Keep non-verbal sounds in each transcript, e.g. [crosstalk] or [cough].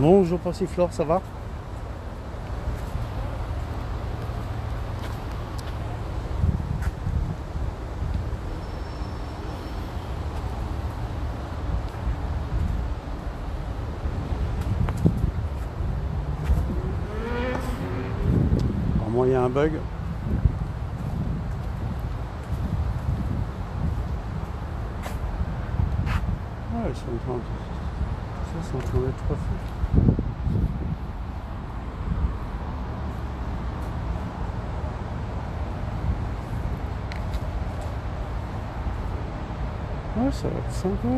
Bonjour Passiflore, ça va? Il y a un bug. Ah, ils sont en train de... Ça, c'est en train d'être refait. Ouais, ça va être sympa.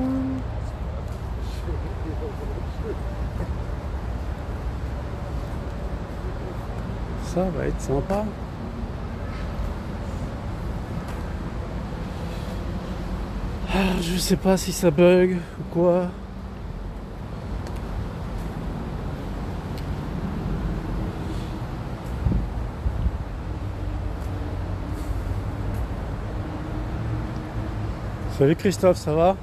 Ça va être sympa. Ah, je sais pas si ça bug ou quoi. Salut Christophe, ça va?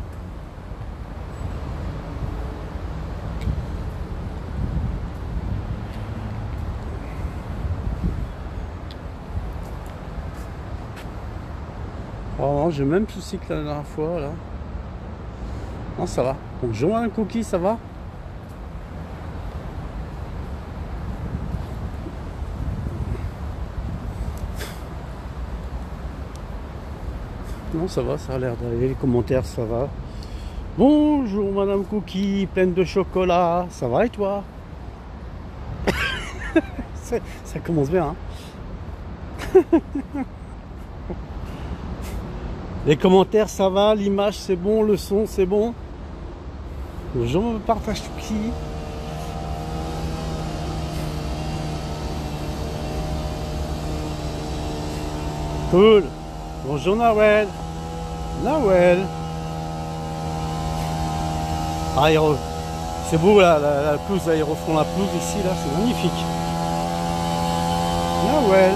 Oh non, j'ai même souci que la dernière fois là. Non, ça va. Bonjour un cookie, ça va? Non, ça va, ça a l'air d'aller. Les commentaires, ça va. Bonjour Madame Cookie, pleine de chocolat. Ça va et toi? [laughs] Ça commence bien. hein? [laughs] Les commentaires, ça va. L'image, c'est bon. Le son, c'est bon? Je me partage qui? Cool. Bonjour Nawel. Nawel. Ils re- C'est beau là, la, la pelouse, refont la pelouse ici, là, c'est magnifique. Nawel.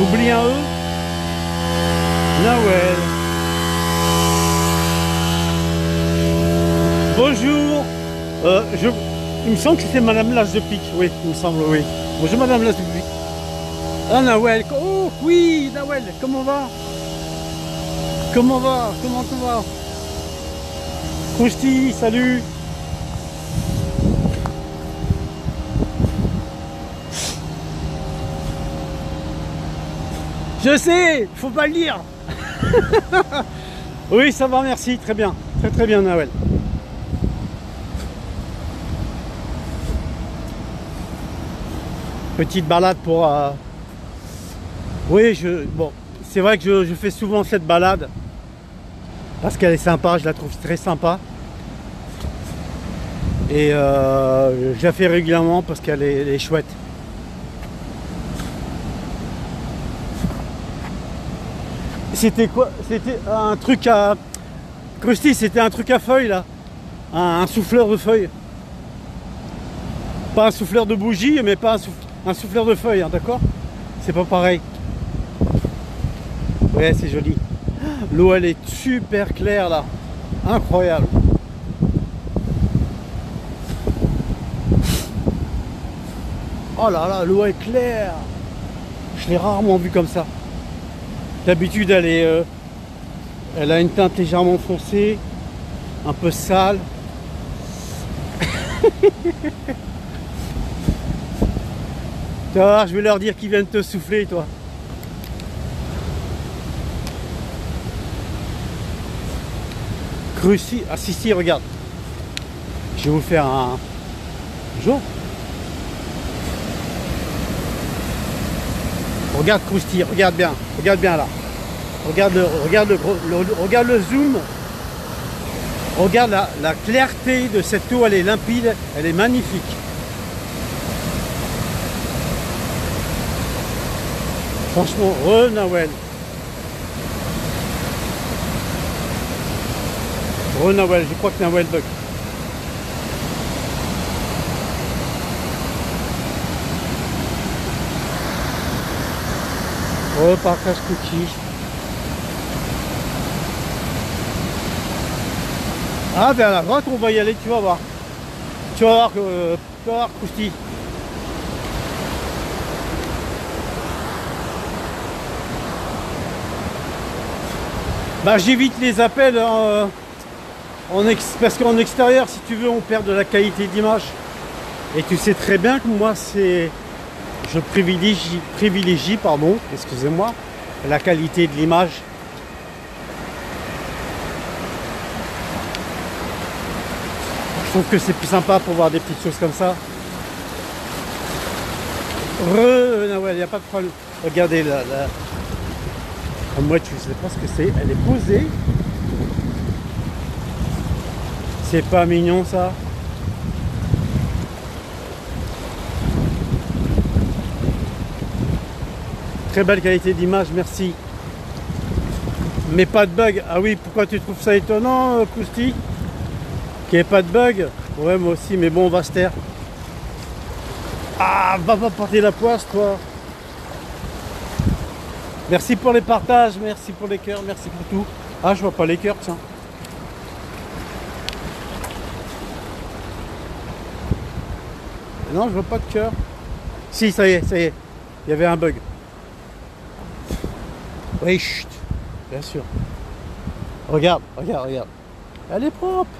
Oublie un E. Nawel. Bonjour. Euh, je... Il me semble que c'était Madame Las de Pique. Oui, il me semble, oui. Bonjour Madame Las de Pique. Ah Nawel, oui Nawel, comment va? Comment va? Comment tu vas Krousti, salut. Je sais, faut pas le dire. [laughs] Oui, ça va, merci, très bien. Très très bien Nawel. Petite balade pour... euh, oui, je, bon, c'est vrai que je, fais souvent cette balade parce qu'elle est sympa, je la trouve très sympa. Et euh, je la fais régulièrement parce qu'elle est, chouette. C'était quoi? C'était un truc à. Krusty, c'était un truc à feuilles là. Un, souffleur de feuilles. Pas un souffleur de bougie, mais pas un souffleur de feuilles, hein, d'accord? C'est pas pareil. Ouais, c'est joli. L'eau, elle est super claire là. Incroyable. Oh là là, l'eau est claire. Je l'ai rarement vue comme ça. D'habitude, elle est, euh, elle a une teinte légèrement foncée, un peu sale. [laughs] Je vais leur dire qu'ils viennent te souffler, toi. Ah si si regarde. Je vais vous faire un. Bonjour. Regarde Krusty, regarde bien, regarde bien là. Regarde le, regarde le, le- regarde le zoom. Regarde la, la clarté de cette eau, elle est limpide, elle est magnifique. Franchement, re Nawel. Re Nawel, je crois que Nawel bug. Re partage cookie. Ah, vers la droite, on va y aller, tu vas voir. Tu vas voir, euh, tu vas voir, Kousti. Bah, j'évite les appels en, parce qu'en extérieur, si tu veux, on perd de la qualité d'image. Et tu sais très bien que moi, c'est, je privilégie, privilégie, pardon, excusez-moi, la qualité de l'image. Je trouve que c'est plus sympa pour voir des petites choses comme ça. Re, Nawel, il n'y a pas de problème. Regardez là, Moi, tu sais pas ce que c'est. Elle est posée. C'est pas mignon ça. Très belle qualité d'image, merci. Mais pas de bug. Ah oui, pourquoi tu trouves ça étonnant, euh, Kousti Qu'il n'y ait pas de bug Ouais, moi aussi, mais bon, on va se taire. Ah, va pas porter la poisse, toi. Merci pour les partages, merci pour les cœurs, merci pour tout. Ah, je vois pas les cœurs, tiens. Non, je vois pas de cœur. Si, ça y est, ça y est. Il y avait un bug. Oui, chut. Bien sûr. Regarde, regarde, regarde. Elle est propre.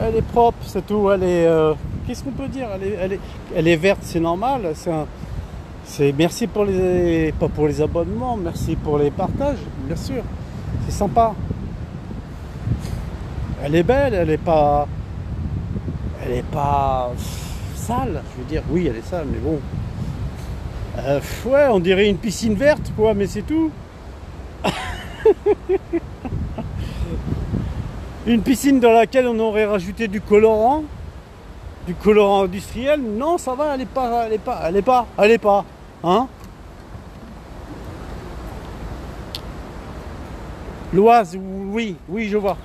Elle est propre, c'est tout. Elle est. euh, Qu'est-ce qu'on peut dire? Elle est, elle, est, elle est verte, c'est normal. C'est merci pour les pas pour les abonnements, merci pour les partages, bien sûr. C'est sympa. Elle est belle, elle est pas elle est pas sale, je veux dire. Oui, elle est sale, mais bon. Euh, ouais, on dirait une piscine verte, quoi, mais c'est tout. [laughs] une piscine dans laquelle on aurait rajouté du colorant, du colorant industriel. Non, ça va, elle est pas, elle est pas, elle est pas, elle est pas, hein. L'Oise, oui, oui, je vois.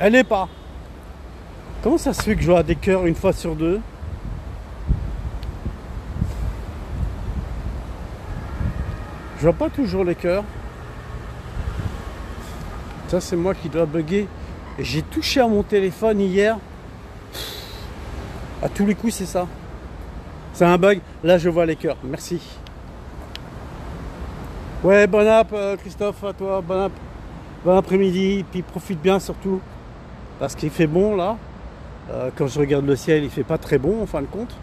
Elle est pas. Comment ça se fait que je vois des cœurs une fois sur deux Je vois pas toujours les cœurs. Ça c'est moi qui dois bugger. J'ai touché à mon téléphone hier. À tous les coups c'est ça. C'est un bug. Là je vois les cœurs. Merci. Ouais, bon app euh, Christophe, à toi, bon. Bon après-midi, puis profite bien surtout. Parce qu'il fait bon là. Euh, quand je regarde le ciel, il fait pas très bon en fin de compte.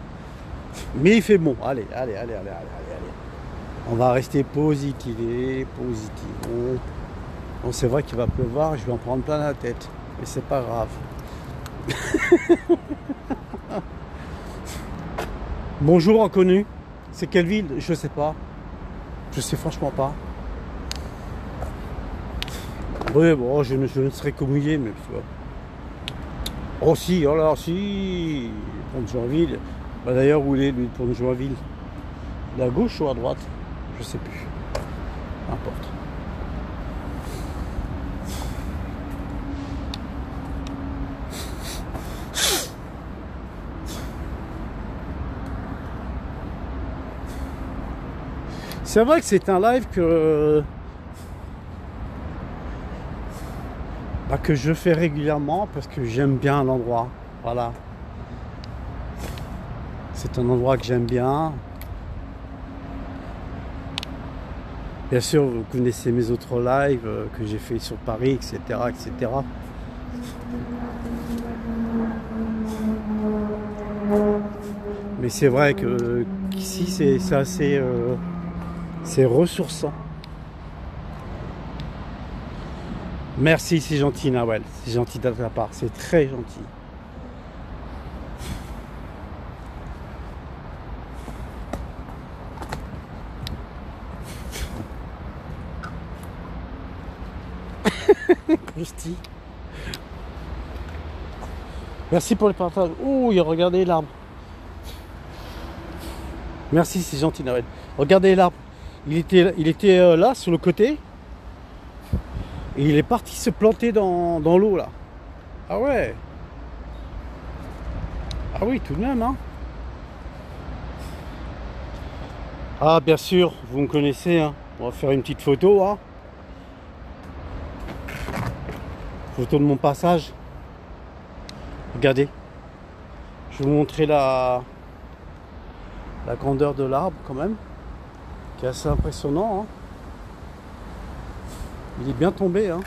Mais il fait bon. Allez, allez, allez, allez, allez, allez, allez. On va rester positivé, positivons. Bon, c'est vrai qu'il va pleuvoir, je vais en prendre plein la tête. Mais c'est pas grave. [laughs] Bonjour inconnu. C'est quelle ville? Je sais pas. Je sais franchement pas. Oui, bon, je ne, je ne serai que mouillé, mais tu vois. Oh si, oh là, si Pont de Joinville. Bah, D'ailleurs, où il est, lui, le pont de Joinville? À gauche ou à droite? Je sais plus. N'importe. C'est vrai que c'est un live que bah, que je fais régulièrement parce que j'aime bien l'endroit. Voilà. C'est un endroit que j'aime bien. Bien sûr, vous connaissez mes autres lives euh, que j'ai fait sur Paris, etc., etc. Mais c'est vrai que qu'ici c'est c'est assez euh, c'est ressourçant. Merci, c'est gentil Nawel, c'est gentil de ta part, c'est très gentil. [laughs] Christy. Merci pour les partages. Oh, il a regardé l'arbre. Merci, c'est gentil Nawel. Regardez l'arbre. Il était, il était euh, là, sur le côté. Il est parti se planter dans, dans l'eau là. Ah ouais. Ah oui, tout de même, hein. Ah, bien sûr, vous me connaissez, hein. On va faire une petite photo, hein. Photo de mon passage. Regardez. Je vais vous montrer la, la grandeur de l'arbre quand même. Qui est assez impressionnant. hein. Il est bien tombé. Hein.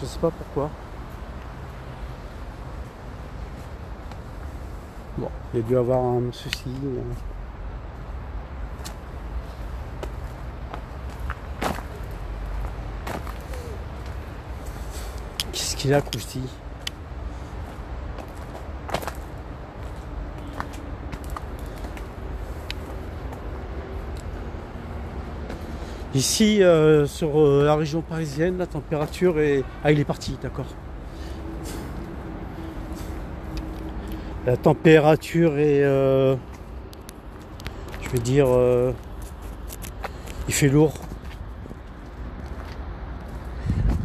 Je sais pas pourquoi. Bon, il a dû avoir un souci. euh. Qu'est-ce qu'il a, Krusty? Ici, euh, sur euh, la région parisienne, la température est... Ah, il est parti, d'accord. La température est... euh, Je vais dire... Il fait lourd.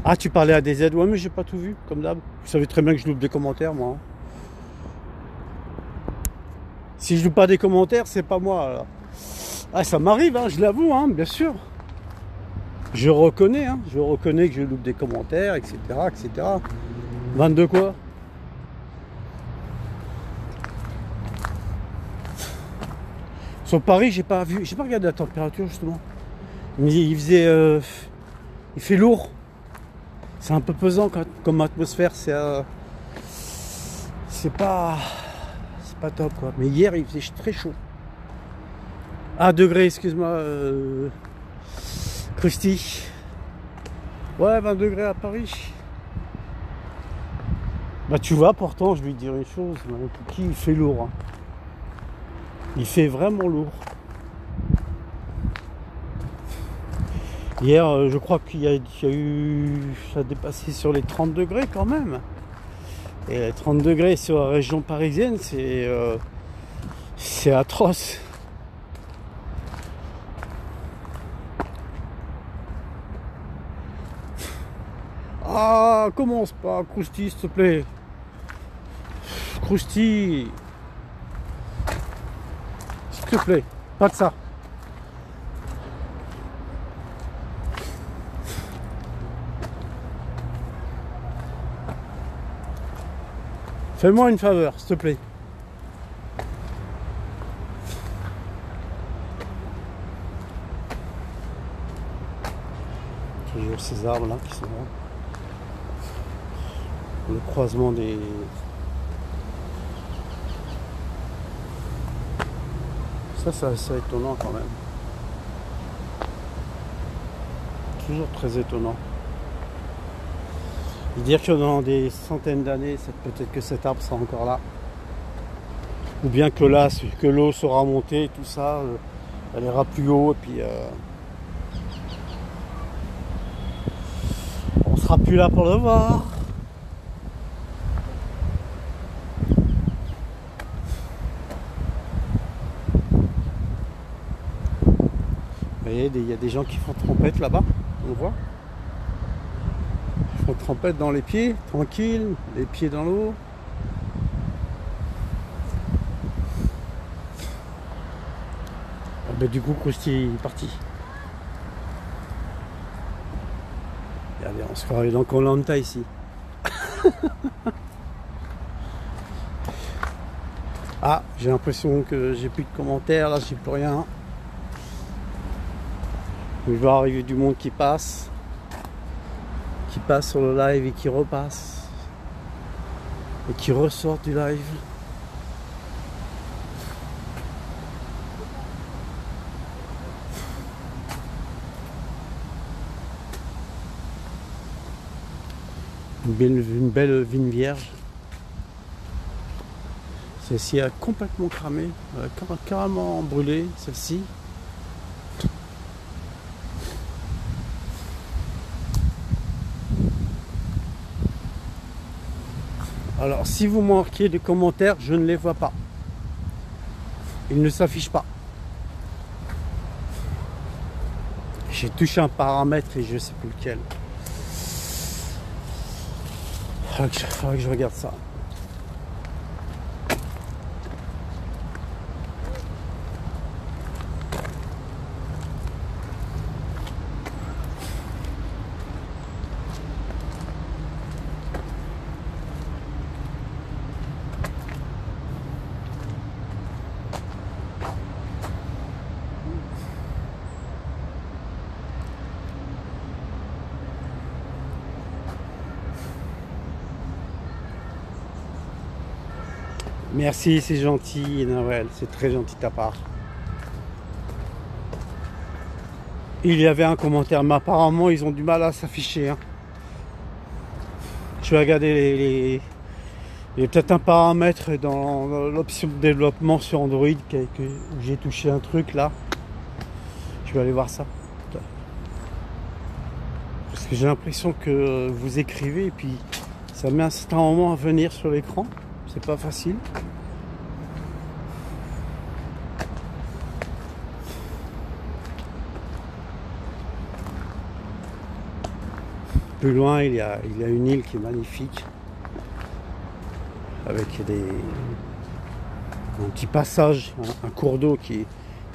Ah, tu parlais à des aides. Ouais, mais j'ai pas tout vu, comme d'hab. Vous savez très bien que je loupe des commentaires, moi. hein. Si je loupe pas des commentaires, c'est pas moi. Ah, ça m'arrive, hein, je l'avoue, hein, bien sûr. Je reconnais, hein, je reconnais que je loupe des commentaires, etc., etc. 22 quoi? Sur Paris, j'ai pas vu, j'ai pas regardé la température justement. Mais il faisait, euh, il fait lourd. C'est un peu pesant comme atmosphère. C'est, euh, c'est pas, c'est pas top quoi. Mais hier, il faisait très chaud. Ah degrés, excuse-moi, euh, Ouais, 20 degrés à Paris. Bah tu vois, pourtant, je lui dire une chose, kiki, il fait lourd. hein. Il fait vraiment lourd. Hier, euh, je crois qu'il y, a eu. Ça a dépassé sur les 30 degrés quand même. Et les 30 degrés sur la région parisienne, c'est. euh, c'est atroce. Ah, commence pas, Krusty, s'il te plaît. Krusty. S'il te plaît, pas de ça. Fais-moi une faveur, s'il te plaît. Toujours ces arbres là qui sont là. Le croisement des. Ça, c'est assez étonnant quand même. Toujours très étonnant. Et dire que dans des centaines d'années, peut-être que cet arbre sera encore là. Ou bien que là, que l'eau sera montée, tout ça, euh, elle ira plus haut et puis euh, on sera plus là pour le voir. Il y a des gens qui font trompette là-bas, on voit. Ils font trompette dans les pieds, tranquille, les pieds dans l'eau. Ah ben, du coup, Krusty est parti. Regardez, on se croirait dans Colanta ici. [laughs] ah, j'ai l'impression que j'ai plus de commentaires, là, j'ai plus rien. Il va arriver du monde qui passe, qui passe sur le live et qui repasse, et qui ressort du live. Une belle, une belle vigne vierge. Celle-ci a complètement cramé, euh, car- carrément brûlé, celle-ci. Alors, si vous marquez des commentaires, je ne les vois pas. Ils ne s'affichent pas. J'ai touché un paramètre et je sais plus lequel. Je, faudrait que je regarde ça. Merci, c'est gentil, Noël. C'est très gentil de ta part. Il y avait un commentaire, mais apparemment, ils ont du mal à s'afficher. hein. Je vais regarder les. Il y a peut-être un paramètre dans l'option de développement sur Android que où j'ai touché un truc là. Je vais aller voir ça. Parce que j'ai l'impression que vous écrivez et puis ça met un certain moment à venir sur l'écran. C'est pas facile. Plus loin, il y a, il y a une île qui est magnifique. Avec des, un petit passage, un, cours d'eau qui,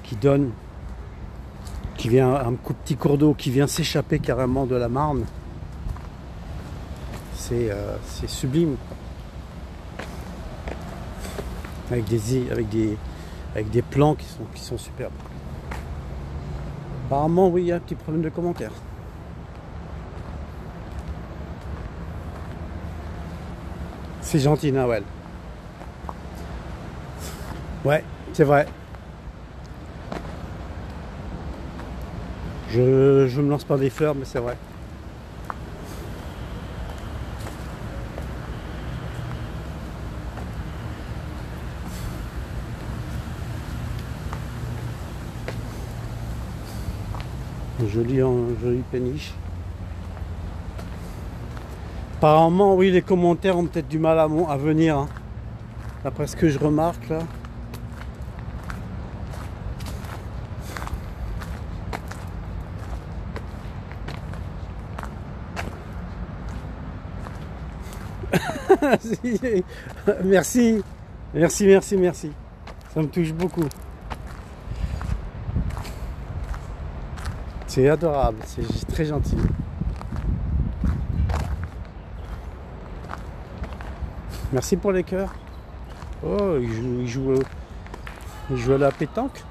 qui donne, qui vient, un petit cours d'eau qui vient s'échapper carrément de la Marne. C'est euh, c'est sublime. Avec des, avec plans qui sont, superbes. Apparemment, oui, il y a un petit problème de commentaire. C'est gentil, Nawel. Ouais, c'est vrai. Je, je me lance pas des fleurs, mais c'est vrai. Joli, en- joli péniche. Apparemment, oui, les commentaires ont peut-être du mal à, à venir. hein. D'après ce que je remarque là. [laughs] Merci, merci, merci, merci. Ça me touche beaucoup. C'est adorable, c'est très gentil. Merci pour les cœurs. Oh, il joue, il joue, à la pétanque.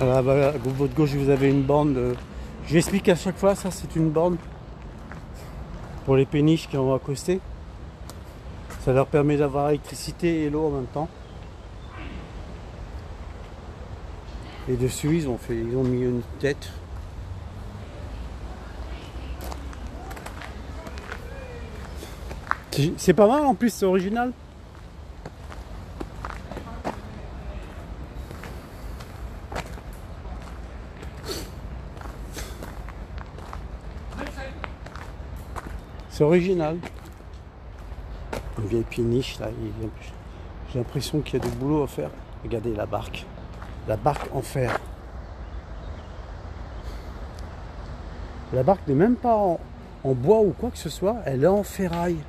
Alors, bah, à votre gauche, vous avez une borne. de- Je l'explique à chaque fois, ça c'est une borne pour les péniches qui ont accosté. Ça leur permet d'avoir l'électricité et l'eau en même temps. Et dessus, ils ont, fait, ils ont mis une tête. C'est- pas mal en plus, c'est original. C'est original. Une vieille péniche là. J'ai l'impression qu'il y a du boulot à faire. Regardez la barque. La barque en fer. La barque n'est même pas en, bois ou quoi que ce soit, elle est en ferraille.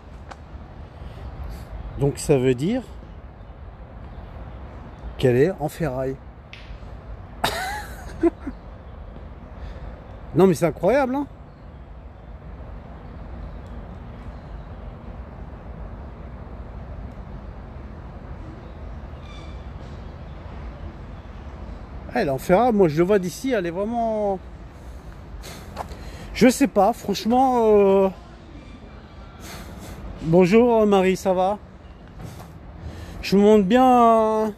Donc ça veut dire qu'elle est en ferraille. [laughs] non mais c'est incroyable hein Elle en ferraille, moi je le vois d'ici, elle est vraiment... Je sais pas, franchement... euh, Bonjour Marie, ça va? Je me demande bien...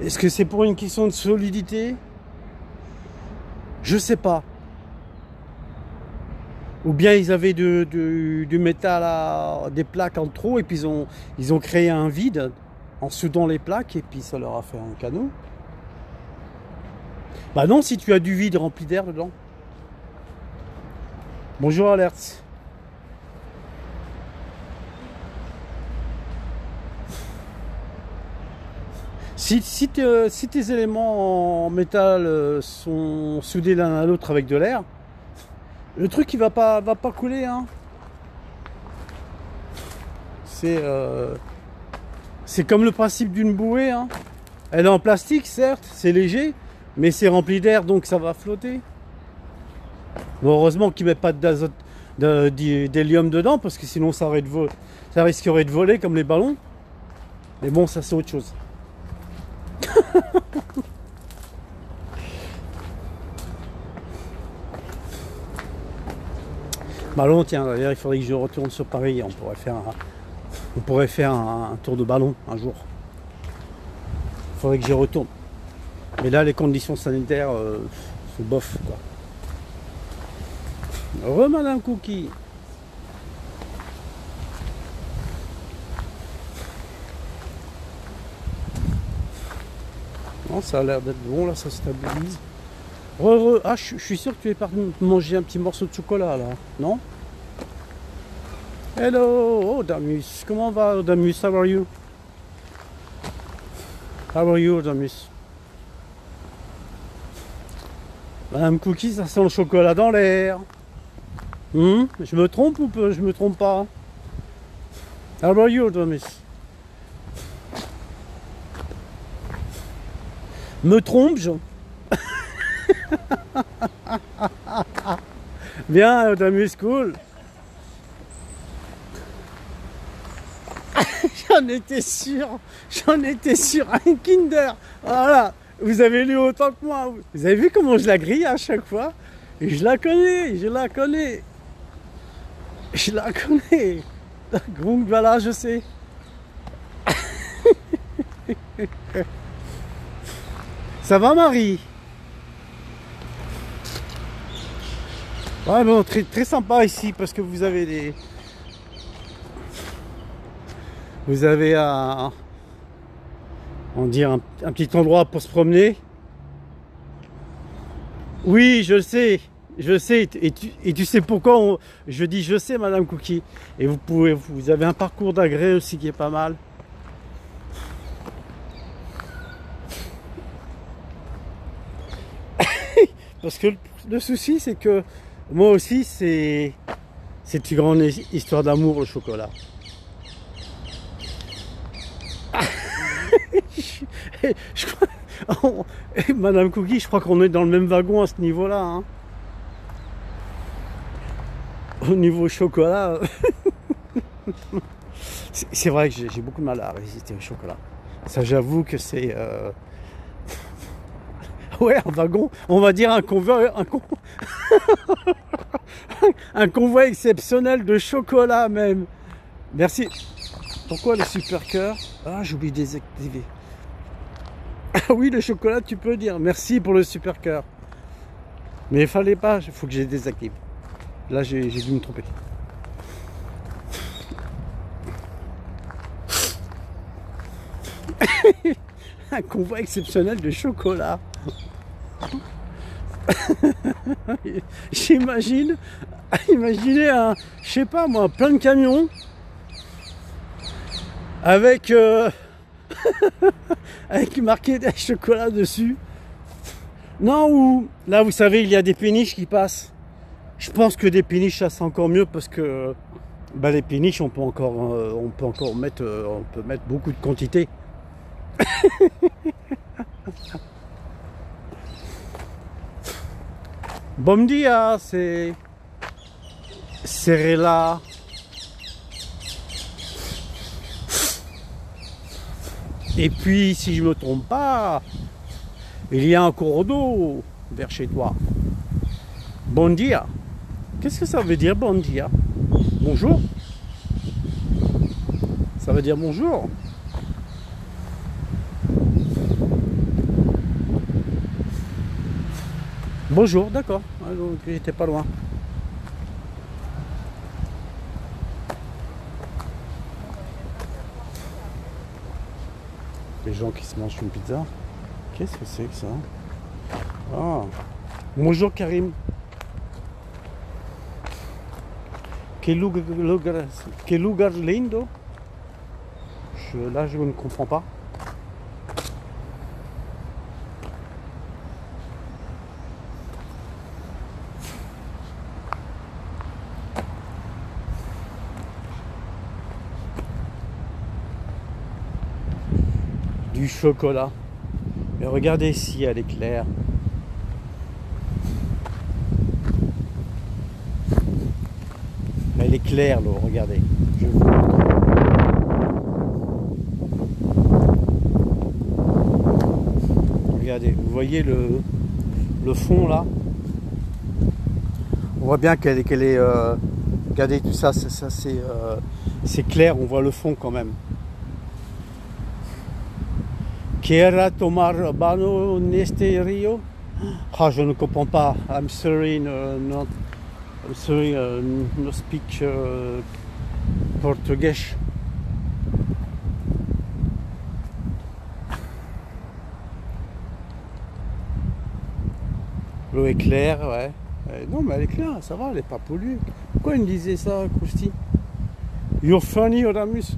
Est-ce que c'est pour une question de solidité? Je sais pas. Ou bien ils avaient du métal à des plaques en trop et puis ils ont créé un vide en soudant les plaques et puis ça leur a fait un canot. Bah non, si tu as du vide rempli d'air dedans. Bonjour Alerte. Si, si, te- si tes éléments en métal euh, sont soudés l'un à l'autre avec de l'air, le truc il va pas, va pas couler. Hein. C'est euh, c'est comme le principe d'une bouée. hein. Elle est en plastique, certes, c'est léger, mais c'est rempli d'air donc ça va flotter. Bon, heureusement qu'ils mettent pas d'azote, d'hélium dedans parce que sinon ça, ça risquerait de voler comme les ballons. Mais bon, ça c'est autre chose. [laughs] Ballon, tiens, d'ailleurs, il faudrait que je retourne sur Paris. On pourrait faire un, on pourrait faire un, tour de ballon un jour. Il faudrait que j'y retourne. Mais là, les conditions sanitaires euh, sont bof, quoi. Re Madame Cookie. Non, ça a l'air d'être bon, là, ça stabilise. Re, Ah, je suis sûr que tu es parti manger un petit morceau de chocolat, là, non? Hello, oh Damus, comment va Damus? How are you? How are you Damus? Madame Cookie, ça sent le chocolat dans l'air. Hmm? Je me trompe ou peu? Je me trompe pas? How are you Damus? Me trompe-je? [laughs] Bien, Damus, cool. J'en étais sûr, j'en étais sûr, un Kinder. Voilà, vous avez lu autant que moi. Vous avez vu comment je la grille à chaque fois? Et je la connais, je la connais. Je la connais. Donc voilà, je sais. [laughs] Ça va Marie? Ouais bon, très, très sympa ici parce que vous avez des, vous avez un, on dit un, petit endroit pour se promener. Oui, je sais, je sais, et tu, sais pourquoi je dis je sais, Madame Cookie. Et vous pouvez, vous avez un parcours d'agrès aussi qui est pas mal. [coughs] Parce que le, souci, c'est que moi aussi, c'est c'est une grande histoire d'amour le chocolat. [laughs] crois, Madame Cookie, je crois qu'on est dans le même wagon à ce niveau-là. Hein. Au niveau chocolat, [laughs] c'est vrai que j'ai beaucoup de mal à résister au chocolat. Ça, j'avoue que c'est. Euh, [laughs] ouais, un wagon, on va dire un convoi, un convoi exceptionnel de chocolat même. Merci. Pourquoi le super cœur Ah, j'ai oublié de désactiver. Ah oui, le chocolat, tu peux dire. Merci pour le super cœur. Mais il fallait pas, il faut que je les désactive. Là, j'ai dû me tromper. [laughs] un convoi exceptionnel de chocolat. [laughs] J'imagine, [laughs] imaginez un, je sais pas moi, plein de camions avec euh, [laughs] avec marqué des chocolats dessus. Non, ou là vous savez, il y a des péniches qui passent. Je pense que des péniches ça c'est encore mieux parce que bah, les péniches on peut encore euh, on peut encore mettre euh, on peut mettre beaucoup de quantité. [laughs] bon dia, c'est là Et puis, si je ne me trompe pas, il y a un cours d'eau vers chez toi. Bon dia. Qu'est-ce que ça veut dire bon dia Bonjour Ça veut dire bonjour Bonjour, d'accord. Ah, j'étais pas loin. Gens qui se mangent une pizza. Qu'est-ce que c'est que ça? Ah Bonjour Karim. Quel lugar, lindo? Là, je ne comprends pas. Mais regardez si elle est claire. Elle est claire l'eau, regardez. Je vous Regardez, vous voyez le, le fond là? On voit bien qu'elle est, qu'elle est, euh, Regardez tout ça, ça, euh, c'est clair, on voit le fond quand même. Quiera tomar bano neste rio? Ah, je ne comprends pas. I'm sorry, no, not, I'm sorry, uh, no speak uh, portugais. L'eau est claire, ouais. Euh, non, mais elle est claire, ça va, elle n'est pas polluée. Pourquoi il me disait ça, Krusty? You're funny, Odamus.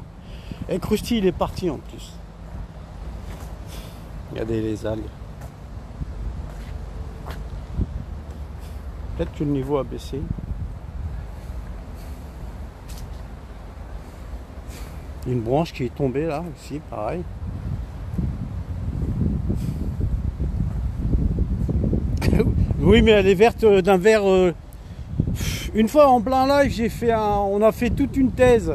[laughs] Et Krusty, il est parti en plus. Regardez les algues. Peut-être que le niveau a baissé. Une branche qui est tombée là aussi, pareil. [laughs] oui, mais elle est verte d'un vert. euh, Une fois en plein live, j'ai fait un, on a fait toute une thèse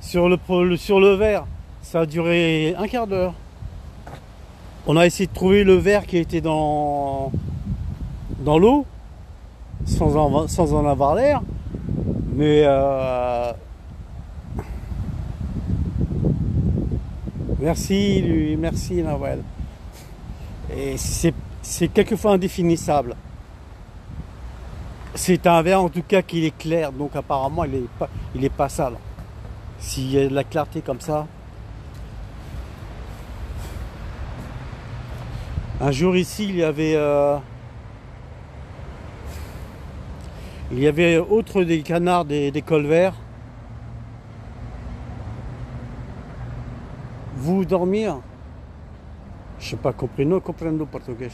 sur le- sur le verre. Ça a duré un quart d'heure. On a essayé de trouver le verre qui était dans dans l'eau, sans en, avoir l'air. Mais euh, merci lui, merci Nawel. Et c'est quelquefois indéfinissable. C'est un verre en tout cas qui est clair, donc apparemment il est pas, pas sale. S'il y a de la clarté comme ça. Un jour ici il y avait euh, il y avait autre des canards, des, des colverts. Vous dormir? Je sais pas compris, non comprendo portugais.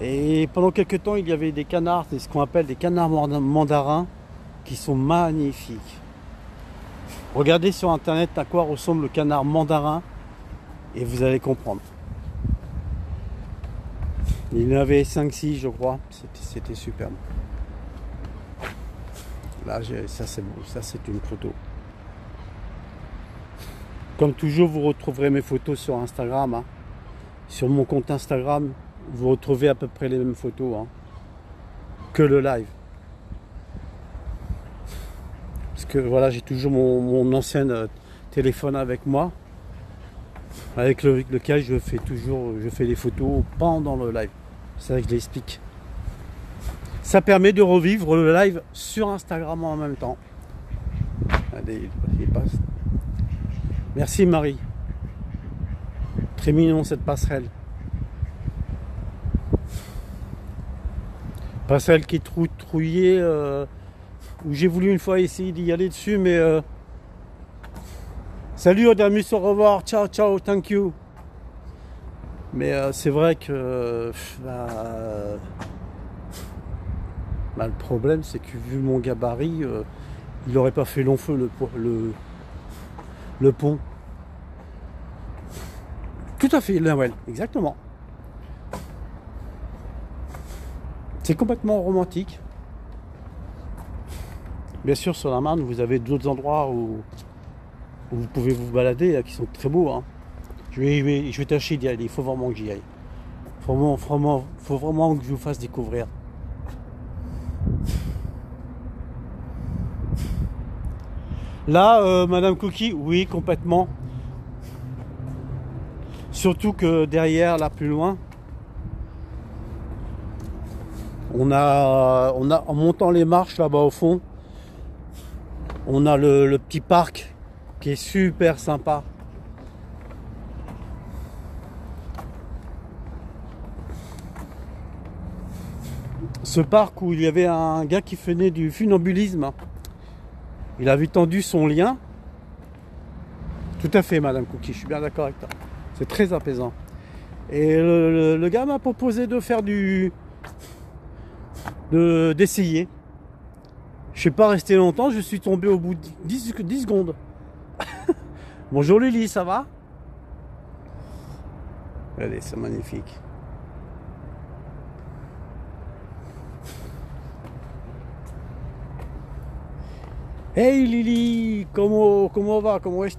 Et pendant quelques temps, il y avait des canards, c'est ce qu'on appelle des canards manda- mandarins, qui sont magnifiques. Regardez sur internet à quoi ressemble le canard mandarin et vous allez comprendre. Il y en avait 5-6 je crois, c'était superbe. Là, ça c'est beau, ça c'est une photo. Comme toujours, vous retrouverez mes photos sur Instagram. hein. Sur mon compte Instagram, vous retrouvez à peu près les mêmes photos hein, que le live. Parce que voilà, j'ai toujours mon, mon ancien euh, téléphone avec moi, avec le- lequel je fais toujours, je fais des photos pendant le live. C'est ça que je l'explique. Ça permet de revivre le live sur Instagram en même temps. Regardez, il- passe. Merci Marie. Très mignon cette passerelle. Passerelle qui est trou- trouillée, euh, où j'ai voulu une fois essayer d'y aller dessus, mais... euh, Salut Odamus, au revoir, ciao ciao, thank you. Mais euh, c'est vrai que... bah, bah, le problème c'est que vu mon gabarit, euh, il n'aurait pas fait long feu le, le, le pont. Tout à fait, Lowell, exactement. C'est complètement romantique. Bien sûr, sur la Marne, vous avez d'autres endroits où, où vous pouvez vous balader, qui sont très beaux. hein. Je vais, je vais, tâcher d'y aller, il faut vraiment que j'y aille. Faut vraiment, faut vraiment que je vous fasse découvrir. Là, euh, Madame Cookie, oui, complètement. Surtout que derrière, là plus loin, on a, on a en montant les marches là-bas au fond, on a le petit parc qui est super sympa. Ce parc où il y avait un gars qui faisait du funambulisme. Il avait tendu son lien. Tout à fait, Madame Cookie, je suis bien d'accord avec toi. C'est très apaisant. Et le, gars m'a proposé de faire du. de- d'essayer. Je suis pas resté longtemps, je suis tombé au bout de 10, 10 secondes. [laughs] Bonjour Lily, ça va? Allez, c'est magnifique. Hey Lily, comment, comment va Comment est-ce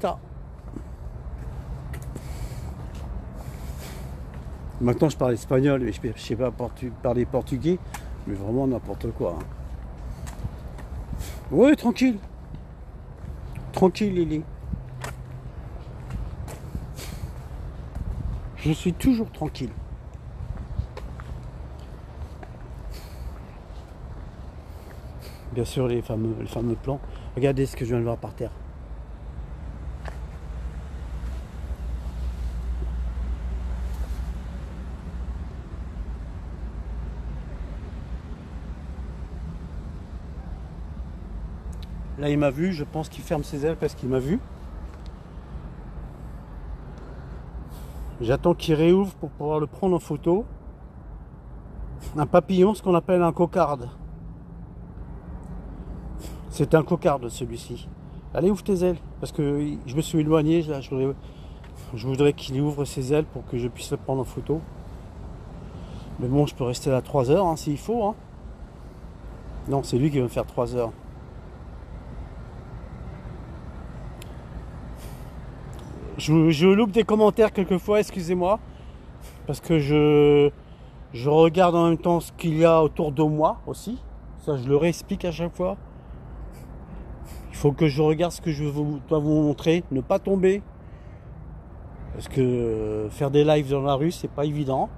Maintenant je parle espagnol, mais je ne sais pas portu- parler portugais, mais vraiment n'importe quoi. hein. Oui, tranquille. Tranquille, Lily. Je suis toujours tranquille. Bien sûr, les fameux, les fameux plans. Regardez ce que je viens de voir par terre. Là, il m'a vu. Je pense qu'il ferme ses ailes parce qu'il m'a vu. J'attends qu'il réouvre pour pouvoir le prendre en photo. Un papillon, ce qu'on appelle un cocarde. C'est un cocarde celui-ci. Allez, ouvre tes ailes. Parce que je me suis éloigné. Là, je voudrais, qu'il ouvre ses ailes pour que je puisse le prendre en photo. Mais bon, je peux rester là 3 heures hein, s'il faut. Hein. Non, c'est lui qui va me faire 3 heures. Je, loupe des commentaires quelquefois, excusez-moi. Parce que je, je regarde en même temps ce qu'il y a autour de moi aussi. Ça, je le réexplique à chaque fois. Il faut que je regarde ce que je dois vous montrer. Ne pas tomber. Parce que euh, faire des lives dans la rue, c'est pas évident.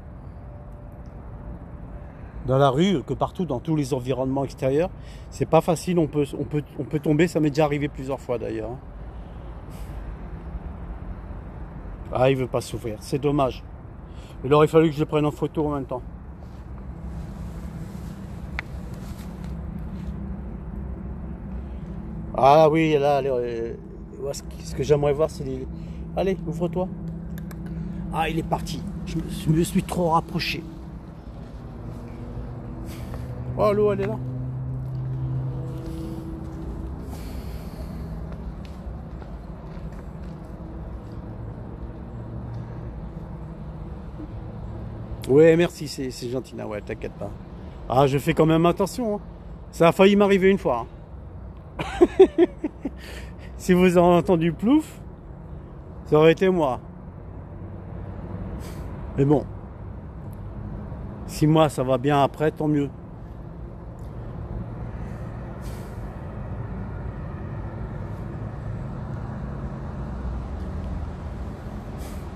Dans la rue, que partout, dans tous les environnements extérieurs, c'est pas facile. On peut, on peut, on peut tomber. Ça m'est déjà arrivé plusieurs fois d'ailleurs. Ah, il veut pas s'ouvrir. C'est dommage. Il aurait fallu que je le prenne en photo en même temps. Ah oui, là, euh, ce que j'aimerais voir, c'est les... Allez, ouvre-toi. Ah, il est parti. Je me suis trop rapproché. Oh, l'eau, elle est là. Ouais, merci, c'est gentil. ouais, t'inquiète pas. Ah, je fais quand même attention. Hein. Ça a failli m'arriver une fois. Hein. [laughs] si vous avez entendu plouf, ça aurait été moi. Mais bon, si moi ça va bien après, tant mieux.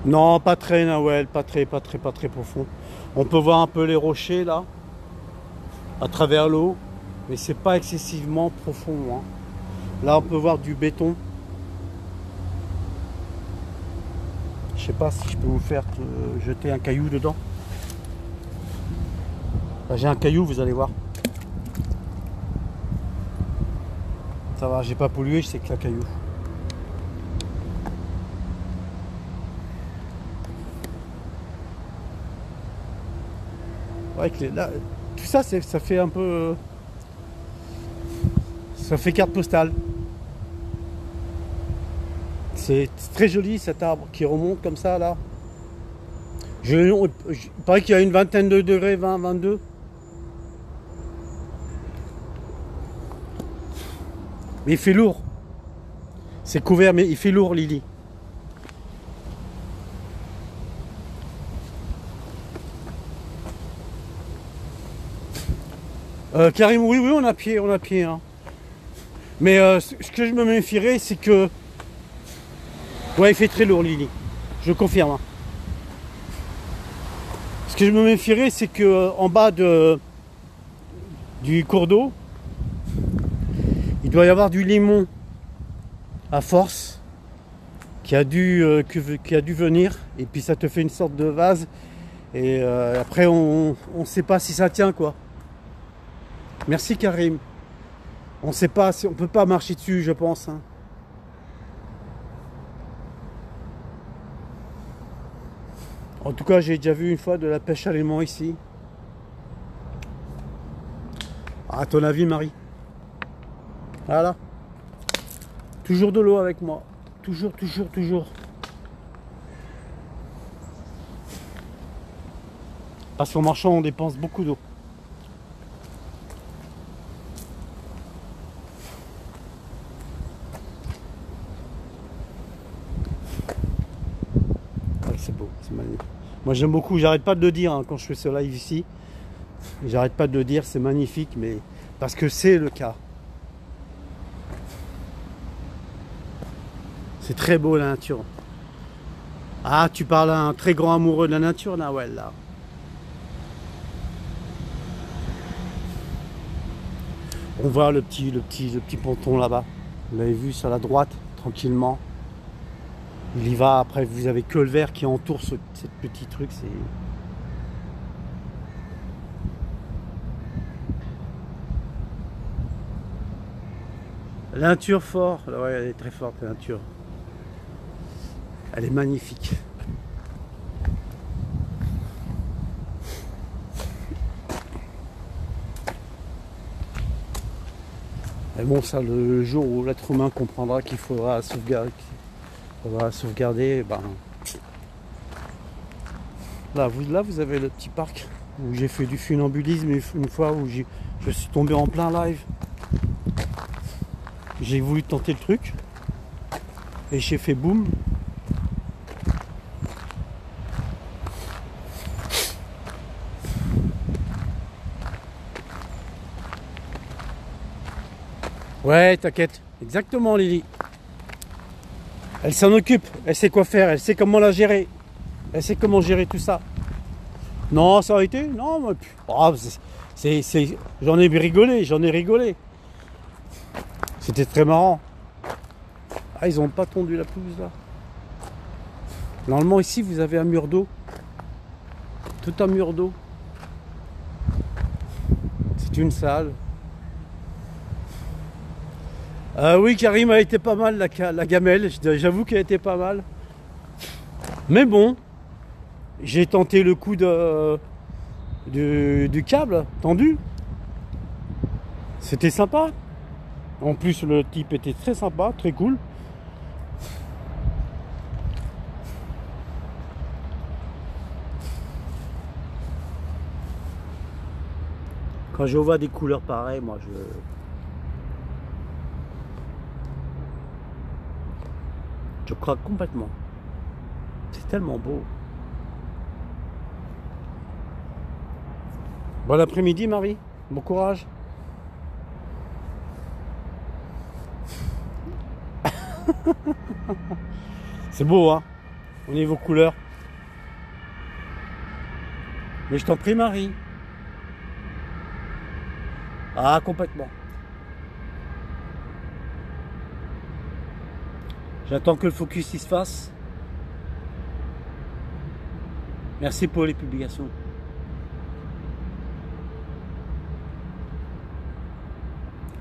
Non, pas très Nawel, pas très, pas très, pas très profond. On peut voir un peu les rochers là, à travers l'eau, mais c'est pas excessivement profond. Hein. Là, on peut voir du béton. Je sais pas si je peux vous faire jeter un caillou dedans. J'ai un caillou, vous allez voir. Ça va, j'ai pas pollué, je sais que un caillou. tout ça, ça fait un peu. Ça fait carte postale. C'est très joli cet arbre qui remonte comme ça là. Je, il paraît qu'il y a une vingtaine de degrés, 20, 22. Mais il fait lourd. C'est couvert, mais il fait lourd, Lily. Euh, Karim, oui, oui, on a pied, on a pied. Hein. Mais euh, ce que je me méfierais, c'est que. Ouais, il fait très lourd, Lily. Je confirme. Hein. Ce que je me méfierais, c'est que euh, en bas de du cours d'eau, il doit y avoir du limon à force qui a dû, qui a dû venir. Et puis ça te fait une sorte de vase. Et après, on ne sait pas si ça tient, quoi. Merci Karim. On sait pas, si on peut pas marcher dessus, je pense. Hein. En tout cas, j'ai déjà vu une fois de la pêche à l'aimant ici. À ton avis, Marie? Voilà. Toujours de l'eau avec moi. Toujours, toujours, toujours. Parce qu'en marchant, on dépense beaucoup d'eau. Moi j'aime beaucoup, j'arrête pas de le dire hein, quand je fais ce live ici. J'arrête pas de le dire, c'est magnifique, mais parce que c'est le cas. C'est très beau la nature. Ah, tu parles à un très grand amoureux de la nature, Nawel, là. On voit le petit, le petit, le petit ponton là-bas. Vous l'avez vu sur la droite, tranquillement. Il y va. Après, vous avez que le vert qui entoure ce, petit truc. C'est La nature fort, ouais, elle est très forte la nature. Elle est magnifique. Et bon, ça, le jour où l'être humain comprendra qu'il faudra sauvegarder, qu'il faudra sauvegarder, ben, là, vous, là, vous avez le petit parc où j'ai fait du funambulisme une fois où je suis tombé en plein live. J'ai voulu tenter le truc et j'ai fait boum. Ouais, t'inquiète. Exactement, Lily. Elle s'en occupe. Elle sait quoi faire. Elle sait comment la gérer. Elle sait comment gérer tout ça. Non, ça a été Non, oh, c'est, j'en ai rigolé. J'en ai rigolé. C'était très marrant. Ah, ils ont pas tondu la pelouse là. Normalement ici vous avez un mur d'eau. Tout un mur d'eau. C'est une salle. Ah oui, Karim a été pas mal la, gamelle. J'avoue qu'elle a été pas mal. Mais bon, j'ai tenté le coup du câble tendu. C'était sympa. En plus, le type était très sympa, très cool. Quand je vois des couleurs pareilles, moi je. Je crois complètement. C'est tellement beau. Bon après-midi, Marie. Bon courage. [laughs] C'est beau, hein Au niveau couleur. Mais je t'en prie, Marie. Ah, complètement. J'attends que le focus il se fasse. Merci pour les publications.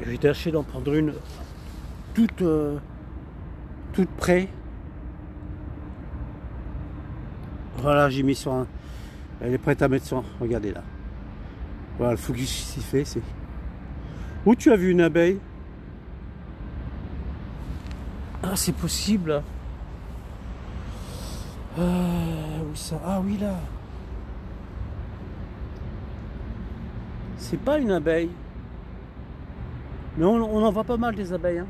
Je vais tâcher d'en prendre une toute euh, toute près. Voilà, j'ai mis sur un. Elle est prête à mettre sur. Regardez là. Voilà, le focus s'y fait. Où tu as vu une abeille? Ah, c'est possible. Ah, où ça Ah oui là. C'est pas une abeille. Mais on, en voit pas mal des abeilles. Hein.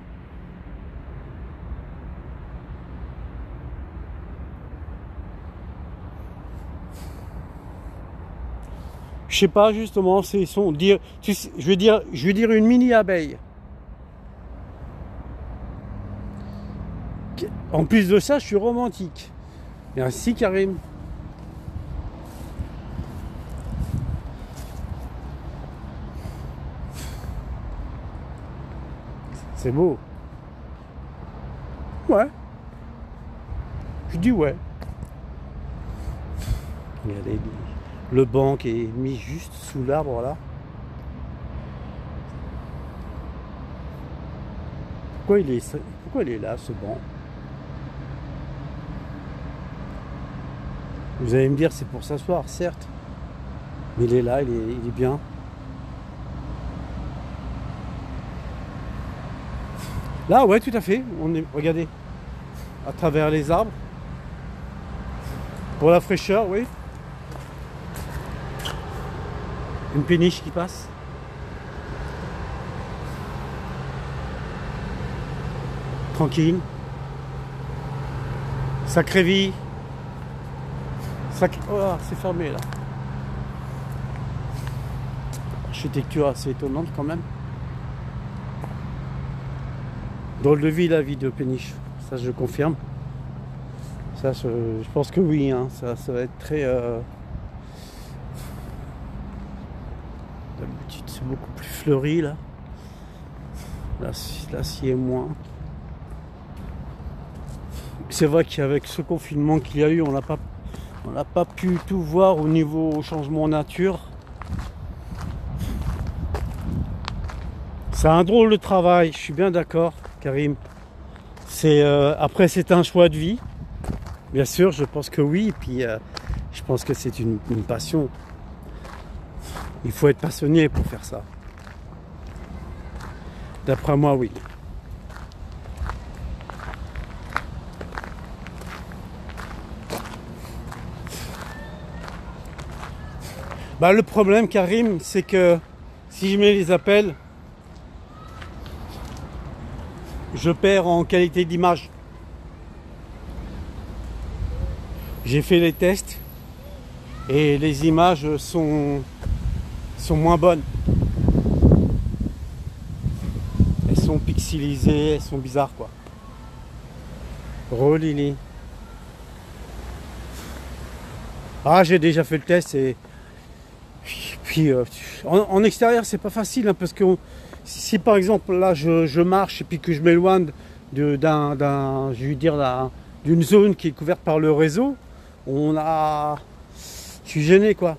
Je sais pas justement, c'est son dire, je veux dire, je veux dire une mini abeille. En plus de ça, je suis romantique. Merci Karim. C'est beau. Ouais. Je dis ouais. Regardez le banc est mis juste sous l'arbre là. Pourquoi il est, pourquoi il est là ce banc? Vous allez me dire c'est pour s'asseoir, certes. Mais il est là, il est, il est bien. Là, ouais, tout à fait. On est, regardez, à travers les arbres. Pour la fraîcheur, oui. Une péniche qui passe. Tranquille. Sacrée vie. Oh c'est fermé là. Architecture assez étonnante quand même. Drôle de vie la vie de péniche. Ça, je confirme. Ça, je, pense que oui. hein. Ça, ça va être très. euh, c'est beaucoup plus fleuri là. Là, là, c'y est moins. C'est vrai qu'avec ce confinement qu'il y a eu, on n'a pas, on n'a pas pu tout voir au niveau changement nature. C'est un drôle de travail, je suis bien d'accord, Karim. Euh, après c'est un choix de vie, bien sûr, je pense que oui. Et puis euh, je pense que c'est une passion. Il faut être passionné pour faire ça. D'après moi, oui. Bah, le problème, Karim, c'est que si je mets les appels, je perds en qualité d'image. J'ai fait les tests et les images sont, moins bonnes. Elles sont pixelisées, elles sont bizarres quoi. Re Lily. Ah j'ai déjà fait le test et euh, en, extérieur c'est pas facile hein, parce que si, par exemple là je, marche et puis que je m'éloigne d'un, je dire d'un- d'une zone qui est couverte par le réseau, on a, je suis gêné quoi.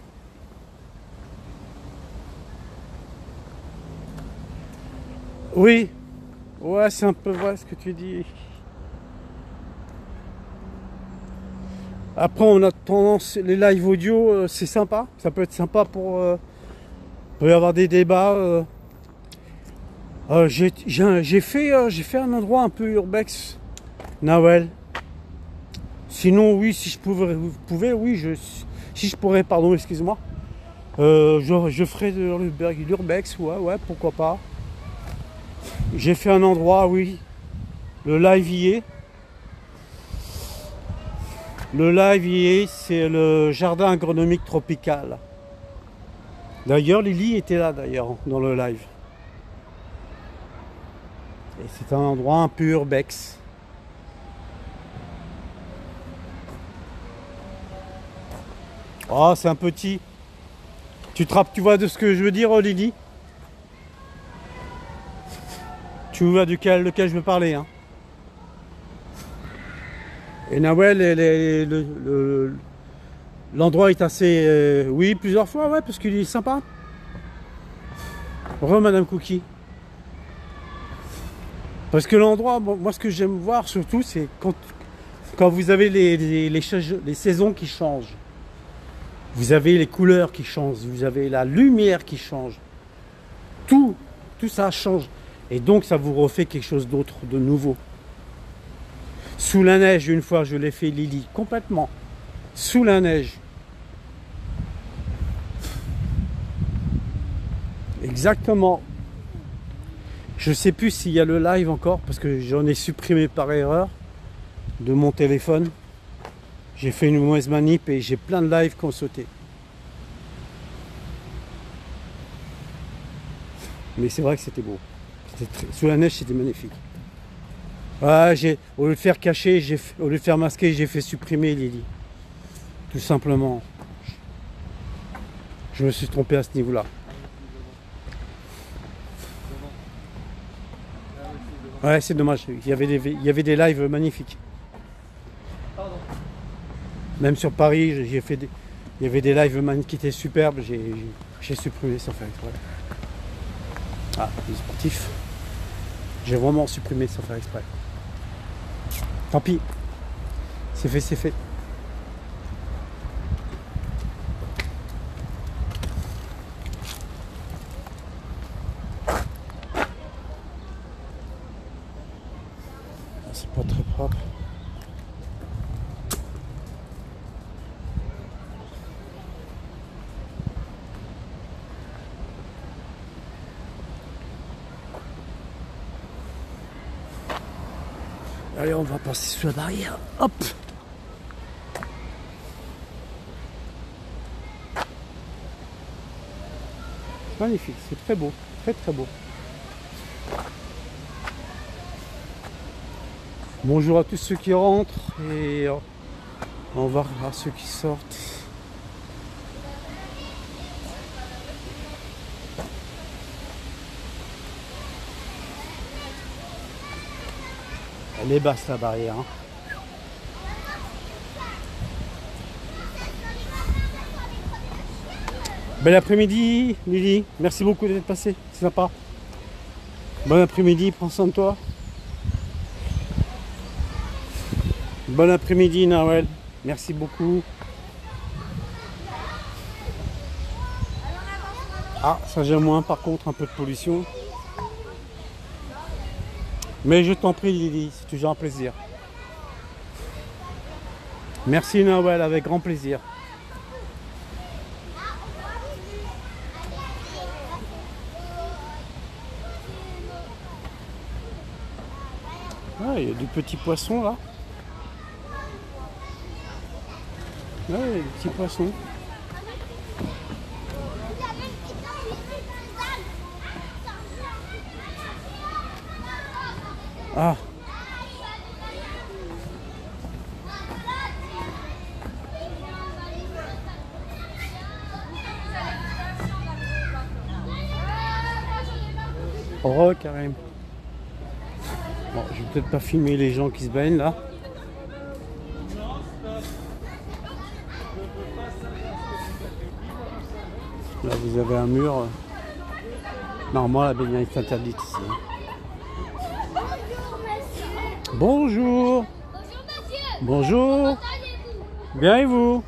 Oui, ouais c'est un peu vrai ce que tu dis. Après, on a tendance, les live audio, euh, c'est sympa. Ça peut être sympa pour. euh, peut y avoir des débats. euh. J'ai fait, fait un endroit un peu urbex, Nawel. Sinon, oui, si je pouvais, pouvais oui, je, si je pourrais, pardon, excuse-moi, je, je ferais de l'urbex, ouais, ouais, pourquoi pas. J'ai fait un endroit, oui, le live y est. Le live c'est le jardin agronomique tropical. D'ailleurs, Lily était là d'ailleurs dans le live. Et c'est un endroit un peu urbex. Oh, c'est un petit. Tu te rappelles, tu vois de ce que je veux dire, Lily? Tu vois duquel, lequel je veux parler, hein? Et Nawel, l'endroit est assez. euh, oui, plusieurs fois, ouais, parce qu'il est sympa. Re, Madame Cookie. Parce que l'endroit, moi, ce que j'aime voir surtout, c'est quand, vous avez les, les, les les saisons qui changent. Vous avez les couleurs qui changent, vous avez la lumière qui change. Tout, tout ça change. Et donc, ça vous refait quelque chose d'autre, de nouveau. Sous la neige, une fois, je l'ai fait Lily, complètement. Sous la neige. Exactement. Je sais plus s'il y a le live encore, parce que j'en ai supprimé par erreur de mon téléphone. J'ai fait une mauvaise manip et j'ai plein de lives qui ont sauté. Mais c'est vrai que c'était beau. Sous la neige, c'était magnifique. Ouais, j'ai, au lieu de faire cacher, au lieu de faire masquer, j'ai fait supprimer Lily. Tout simplement. Je me suis trompé à ce niveau-là. Ouais, c'est dommage. Il y avait des, il y avait des lives magnifiques. Même sur Paris, j'ai fait des, il y avait des lives qui étaient superbes. J'ai supprimé sans faire exprès. Ah, les sportifs. J'ai vraiment supprimé sans faire exprès. Tant pis. C'est fait, c'est fait. Ah, C'est pas très propre. Allez, on va passer sous la barrière. Hop Magnifique, c'est très beau, très très beau. Bonjour à tous ceux qui rentrent et on va à ceux qui sortent. Elle est basse la barrière. hein. Bel après-midi, Lily. Merci beaucoup d'être passé. C'est sympa. Bon après-midi, prends soin de toi. Bon après-midi, Nawel. Merci beaucoup. Ah, ça j'ai moins par contre, un peu de pollution. Mais je t'en prie, Lily, c'est toujours un plaisir. Merci, Nawel, avec grand plaisir. Ah, il y a du petit poisson là. Ouais, il y a des petits poissons. Ah. Oh, Karim. Bon, je vais peut-être pas filmer les gens qui se baignent là. Là, vous avez un mur. Normalement, la baignade est interdite ici. Bonjour. Bonjour monsieur Bonjour. Bien et vous?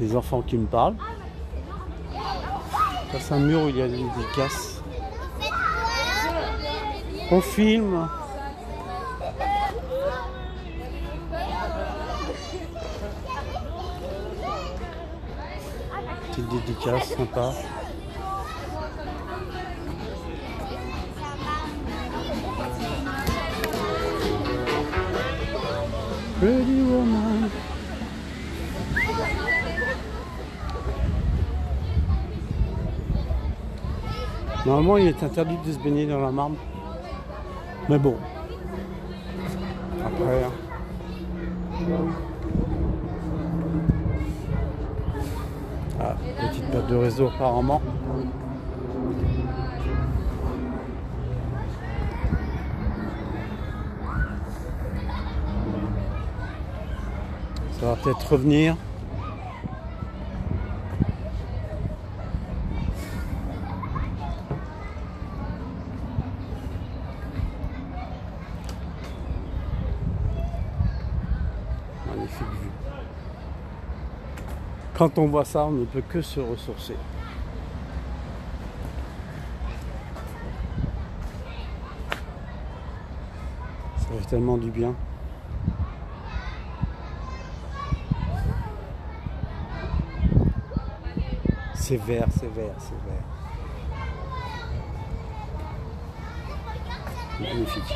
Les enfants qui me parlent. Ça, c'est un mur où il y a des dédicaces. On filme. Petite dédicace sympa. Normalement, il est interdit de se baigner dans la marne. Mais bon. Après. hein. Ah, petite perte de réseau apparemment. Va peut-être revenir. Magnifique vue. Quand on voit ça, on ne peut que se ressourcer. Ça fait tellement du bien. Vert, c'est vert. Magnifique.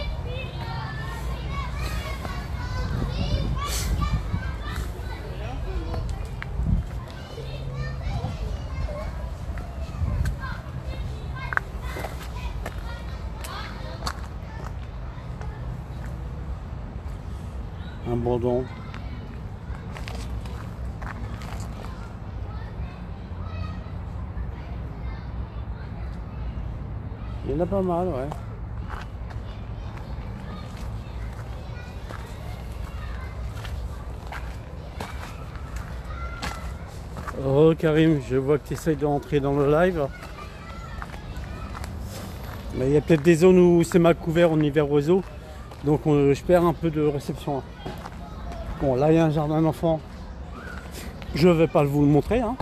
Un bourdon. Il y en a pas mal, ouais. Oh Karim, je vois que tu essayes de rentrer dans le live. Mais il y a peut-être des zones où c'est mal couvert en hiver oiseau. Donc on- je perds un peu de réception. Bon là il y a un jardin d'enfants. Je vais pas vous le montrer. hein.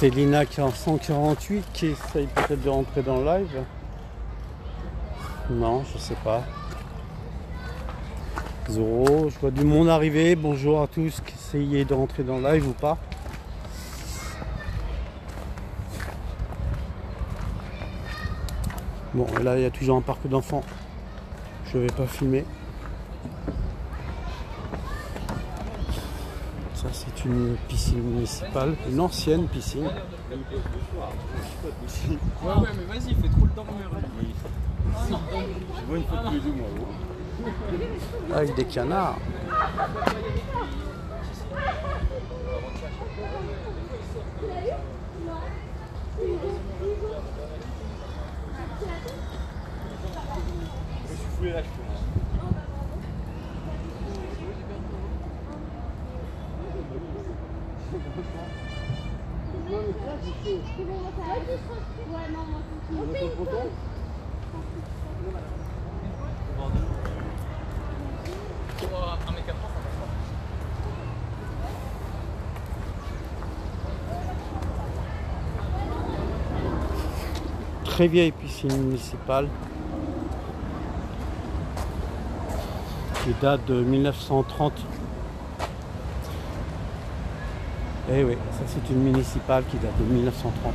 C'était Lina qui est en 148 qui essaye peut-être de rentrer dans le live. Non, je sais pas. Zoro, je vois du monde arriver. Bonjour à tous, essayez de rentrer dans le live ou pas. Bon, là il y a toujours un parc d'enfants. Je vais pas filmer. Ça c'est une piscine municipale, une ancienne piscine. Ouais, ouais, mais vas-y, fais trop le dormeur. Je vois une fois tous les deux, moi. Avec des canards. Je suis foulé là, je Très vieille piscine municipale. Qui date de 1930. Eh oui, ça c'est une municipale qui date de 1930.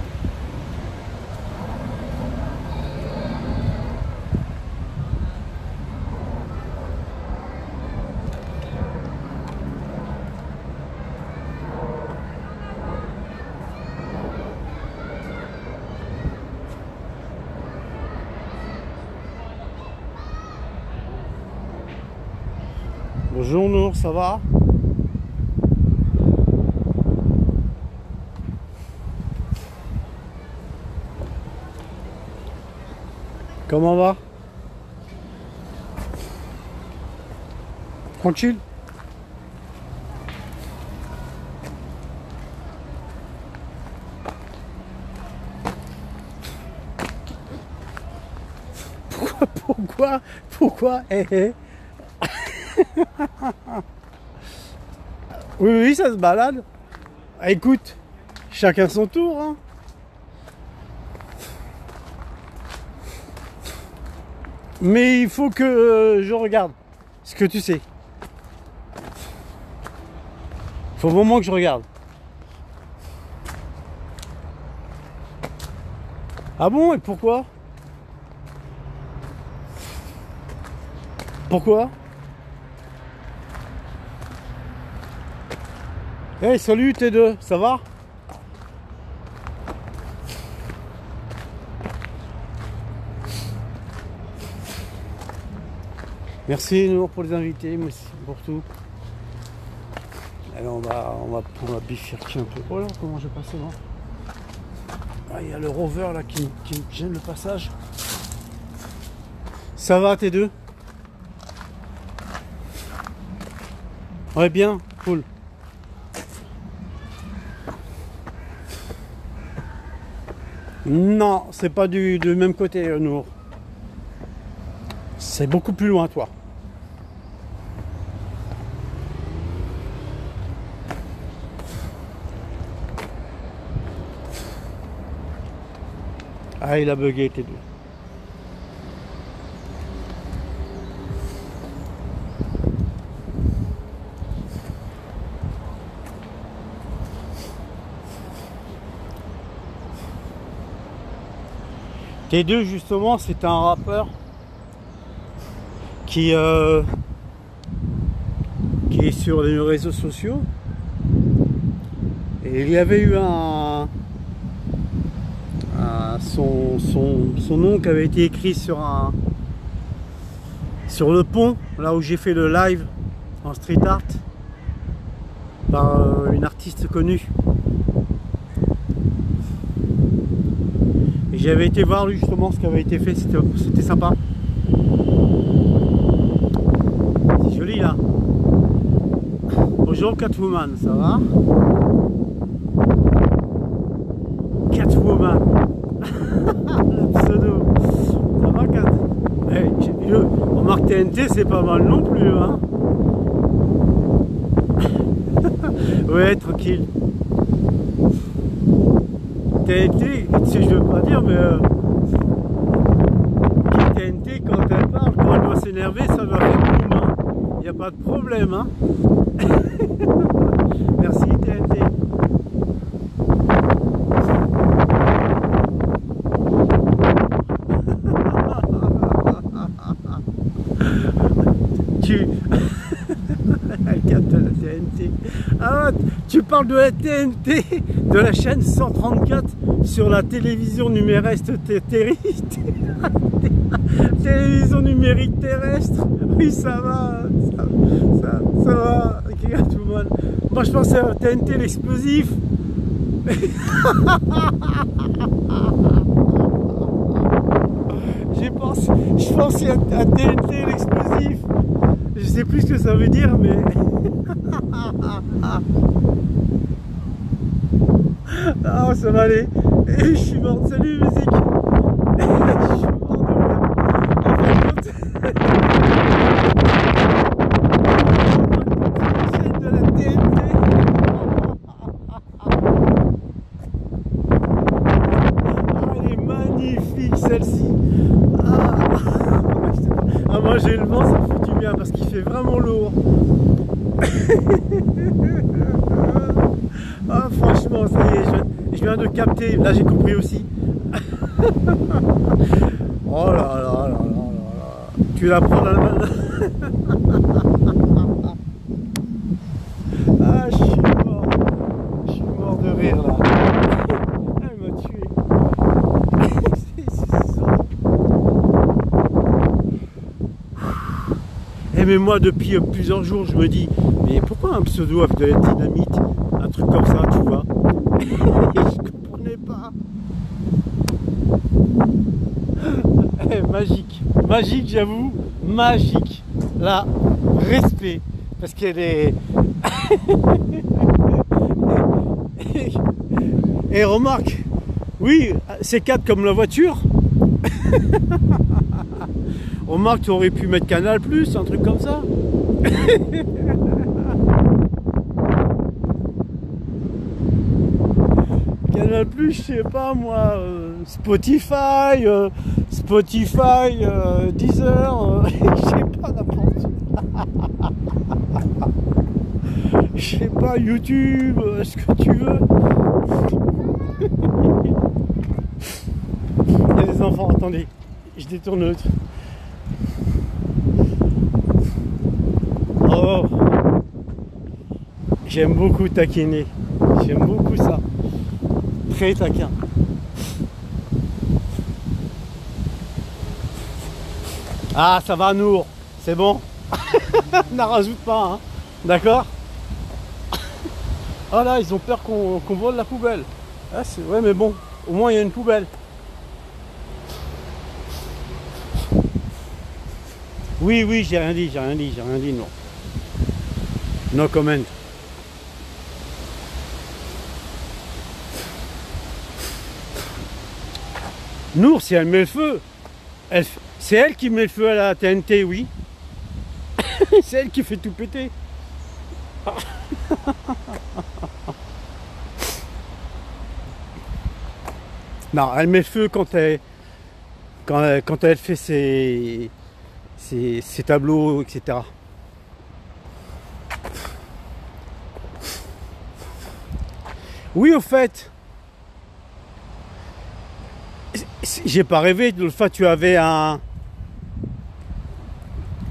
Bonjour Nour, ça va? Comment va Tranquille Pourquoi Pourquoi Pourquoi Eh eh [laughs] Oui, oui, ça se balade. Écoute, chacun son tour. Hein. Mais il faut que euh, je regarde ce que tu sais. Faut vraiment que je regarde. Ah bon Et pourquoi? Pourquoi? Hey, salut T2, ça va? Merci Nour pour les invités, merci pour tout. Allez, on va, on va, on va bifurquer un peu. Oh là, comment je passe là Ah, il y a le rover là qui, qui me gêne le passage. Ça va T2 Ouais, bien, cool. Non, c'est pas du, du même côté, Nour. C'est beaucoup plus loin, toi. Ah, il a bugué, tes deux. T2 justement c'est un rappeur qui, euh, qui est sur les réseaux sociaux. Et il y avait eu un, son, son, son nom qui avait été écrit sur un sur le pont là où j'ai fait le live en street art par euh, une artiste connue. Et j'avais été voir justement ce qui avait été fait, c'était sympa. C'est joli là. Bonjour Catwoman, ça va? Catwoman. [laughs] Le pseudo. Ça va Cat? Eh, j'ai- je- Remarque TNT, c'est pas mal non plus, hein [laughs] Ouais, tranquille. TNT, je veux pas dire, mais euh, TNT, quand elle parle, quand elle doit s'énerver, ça doit faire boum. hein. A pas de problème, hein. [laughs] [laughs] Merci TNT. [laughs] tu. Capte la TNT. Ah, tu parles de la TNT, de la chaîne 134 sur la télévision numériste terrestre. [laughs] télévision numérique terrestre. Oui, ça va. Ça, ça va. Regarde tout le monde. Moi, je pensais à TNT l'explosif. [laughs] J'ai pensé, je pensais à, à TNT l'explosif. Je sais plus ce que ça veut dire, mais. [laughs] ah, ça va aller. Et [laughs] je suis mort. Salut, musique. je suis mort de rire. En fin de compte- chaîne de la TNT. Ah, elle est magnifique celle-ci. Ah. Ah, moi j'ai le vent, ça me fait du bien parce qu'il fait vraiment lourd. ah, franchement, ça y est, capter. Là, j'ai compris aussi. [laughs] oh là là là là là là. Tu la [laughs] ah, je suis mort. Je suis mort de rire là. [laughs] Elle m'a tué. Ça. Eh mais moi depuis plusieurs jours je me dis mais pourquoi un pseudo avec de la dynamite? Un truc comme ça tu vois Eh, Magique. Magique j'avoue. Magique. Là respect. Parce qu'elle est Et remarque. Oui c'est 4 comme la voiture. [laughs] Remarque, tu aurais pu mettre Canal Plus, un truc comme ça. [laughs] Canal Plus, je sais pas moi, euh, Spotify, euh, Spotify, euh, Deezer, euh, [laughs] je sais pas n'importe. [laughs] Je sais pas, YouTube, ce que tu veux. [laughs] Il y a des enfants, attendez, je détourne l'autre. Oh J'aime beaucoup taquiner. J'aime beaucoup ça. Ah, ça va, Nour. C'est bon. [laughs] N'en pas, hein. D'accord Ah là, ils ont peur qu'on vole la poubelle. Ah, ouais, mais bon, au moins il y a une poubelle. Oui, oui, j'ai rien dit, j'ai rien dit, j'ai rien dit, non. No comment. Nour, si elle met le feu, c'est elle qui met le feu à la TNT, oui. [laughs] c'est elle qui fait tout péter. [laughs] non, elle met le feu quand elle, quand elle, quand elle fait ses, ses, ses tableaux, etc. Oui, au fait. J'ai pas rêvé. Le fait tu avais un.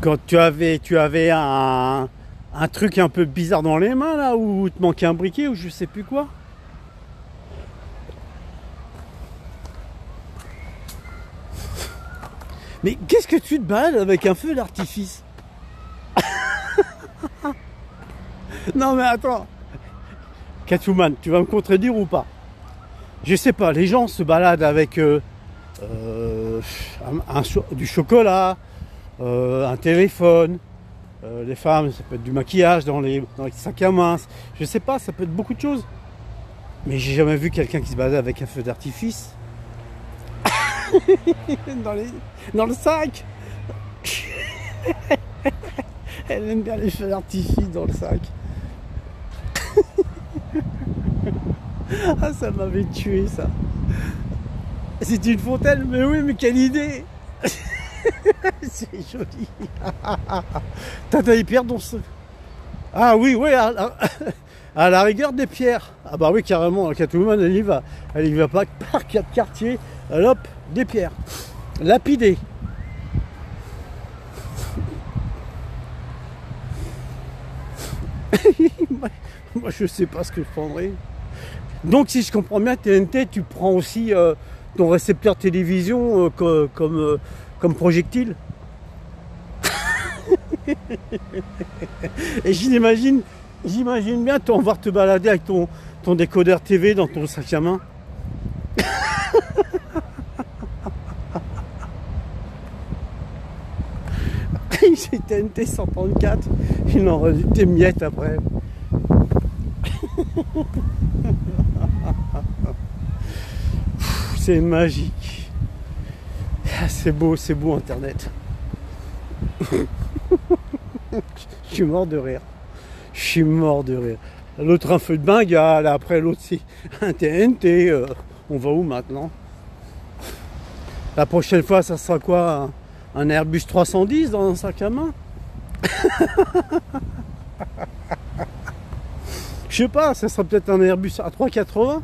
Quand tu avais, tu avais un, un truc un peu bizarre dans les mains là, où te manquait un briquet ou je sais plus quoi. Mais qu'est-ce que tu te balades avec un feu d'artifice? [laughs] Non mais attends. Catwoman, tu vas me contredire ou pas? Je sais pas, les gens se baladent avec euh, cho- du chocolat, euh, un téléphone. euh, les femmes, ça peut être du maquillage dans les, sacs à main. Je sais pas, ça peut être beaucoup de choses. Mais j'ai jamais vu quelqu'un qui se balade avec un feu d'artifice. [laughs] dans, les- dans le sac [laughs] Elle aime bien les feux d'artifice dans le sac. [laughs] ah, ça m'avait tué ça. C'est une fontaine, mais oui, mais quelle idée [laughs] C'est joli. [laughs] T'as des pierres dans ce. Ah oui, oui, à, la- [laughs] à la rigueur des pierres. Ah bah oui, carrément, la Catwoman, elle y va. Elle y va pas par quatre quartiers. Elle, hop, des pierres. Lapidées. Moi, moi, je sais pas ce que je prendrais. Donc, si je comprends bien, TNT, tu prends aussi euh, ton récepteur télévision euh, co- comme, euh, comme projectile. [laughs] Et j'imagine, j'imagine bien ton voir te balader avec ton, ton décodeur TV dans ton sac à main. C'est TNT 134, il en reste des miettes après. [laughs] C'est magique. Ah, C'est beau, c'est beau Internet. [laughs] Je suis mort de rire. Je suis mort de rire. L'autre un feu de Bengale, après l'autre c'est un TNT. euh, on va où maintenant? La prochaine fois, ça sera quoi un, Airbus 310 dans un sac à main? [laughs] Je sais pas, ça sera peut-être un Airbus A380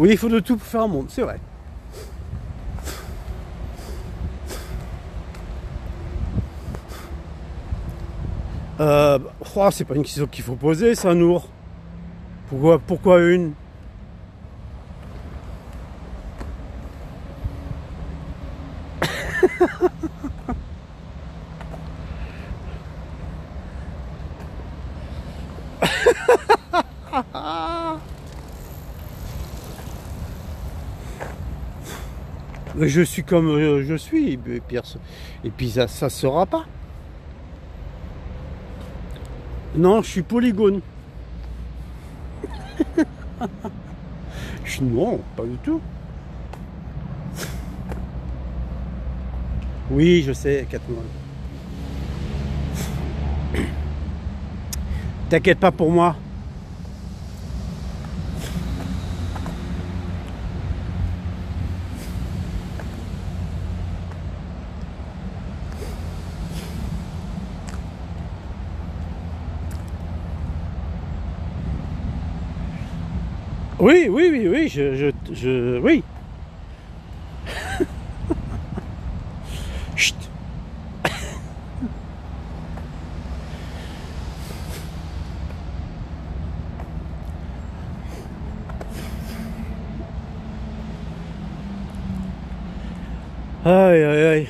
Oui, il faut de tout pour faire un monde, c'est vrai. Euh, oh, c'est pas une question qu'il faut poser, ça, Nour. Pourquoi, pourquoi une? Mais Je suis comme euh, je suis, et puis, et puis ça, ça sera pas. Non, je suis polygone. [laughs] Je non, pas du tout. Oui, je sais, Catwoman. [coughs] T'inquiète pas pour moi. Oui, oui, oui, oui, je, je, je oui. Chut. Aïe, aïe, aïe.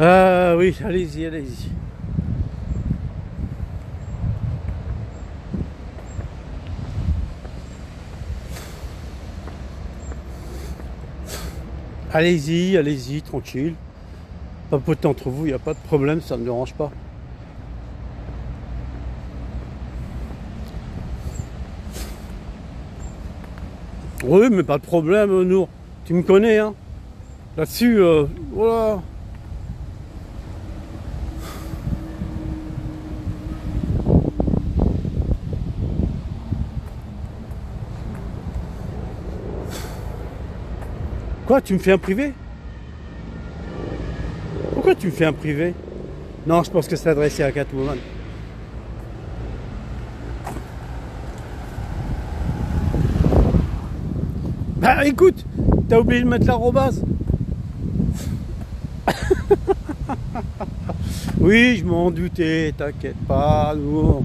Ah oui, allez-y, allez-y. Allez-y, allez-y, tranquille. Papotez entre vous, il n'y a pas de problème, ça ne me dérange pas. Oui, mais pas de problème, Nour. Tu me connais, hein. Là-dessus, euh, voilà. Tu me fais un privé? Pourquoi tu me fais un privé? Non, je pense que c'est adressé à Catwoman. Bah écoute, t'as oublié de mettre l'arrobase. [laughs] oui, je m'en doutais, t'inquiète pas, nous.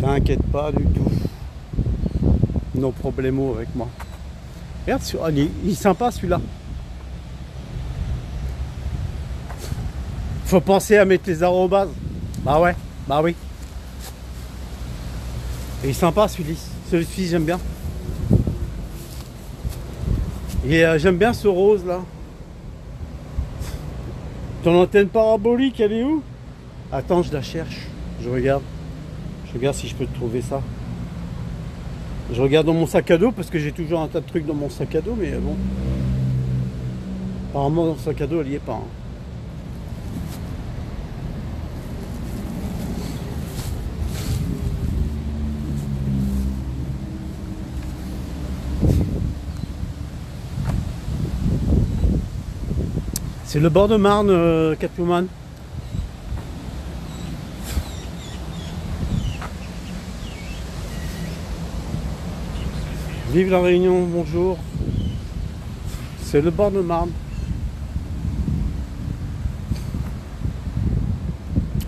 T'inquiète pas du tout. Non problemo avec moi. Regarde, ah, il, est- il est sympa celui-là. Faut penser à mettre les arrobases. Bah ouais, bah oui. Il est sympa celui-ci. Celui-ci j'aime bien. Et euh, j'aime bien ce rose là. Ton antenne parabolique, elle est où? Attends, je la cherche. Je regarde. Je regarde si je peux trouver ça. Je regarde dans mon sac à dos parce que j'ai toujours un tas de trucs dans mon sac à dos, mais bon. Apparemment, dans le sac à dos, elle y est pas. hein. C'est le bord de Marne, euh. Vive la Réunion, bonjour. C'est le bord de Marne.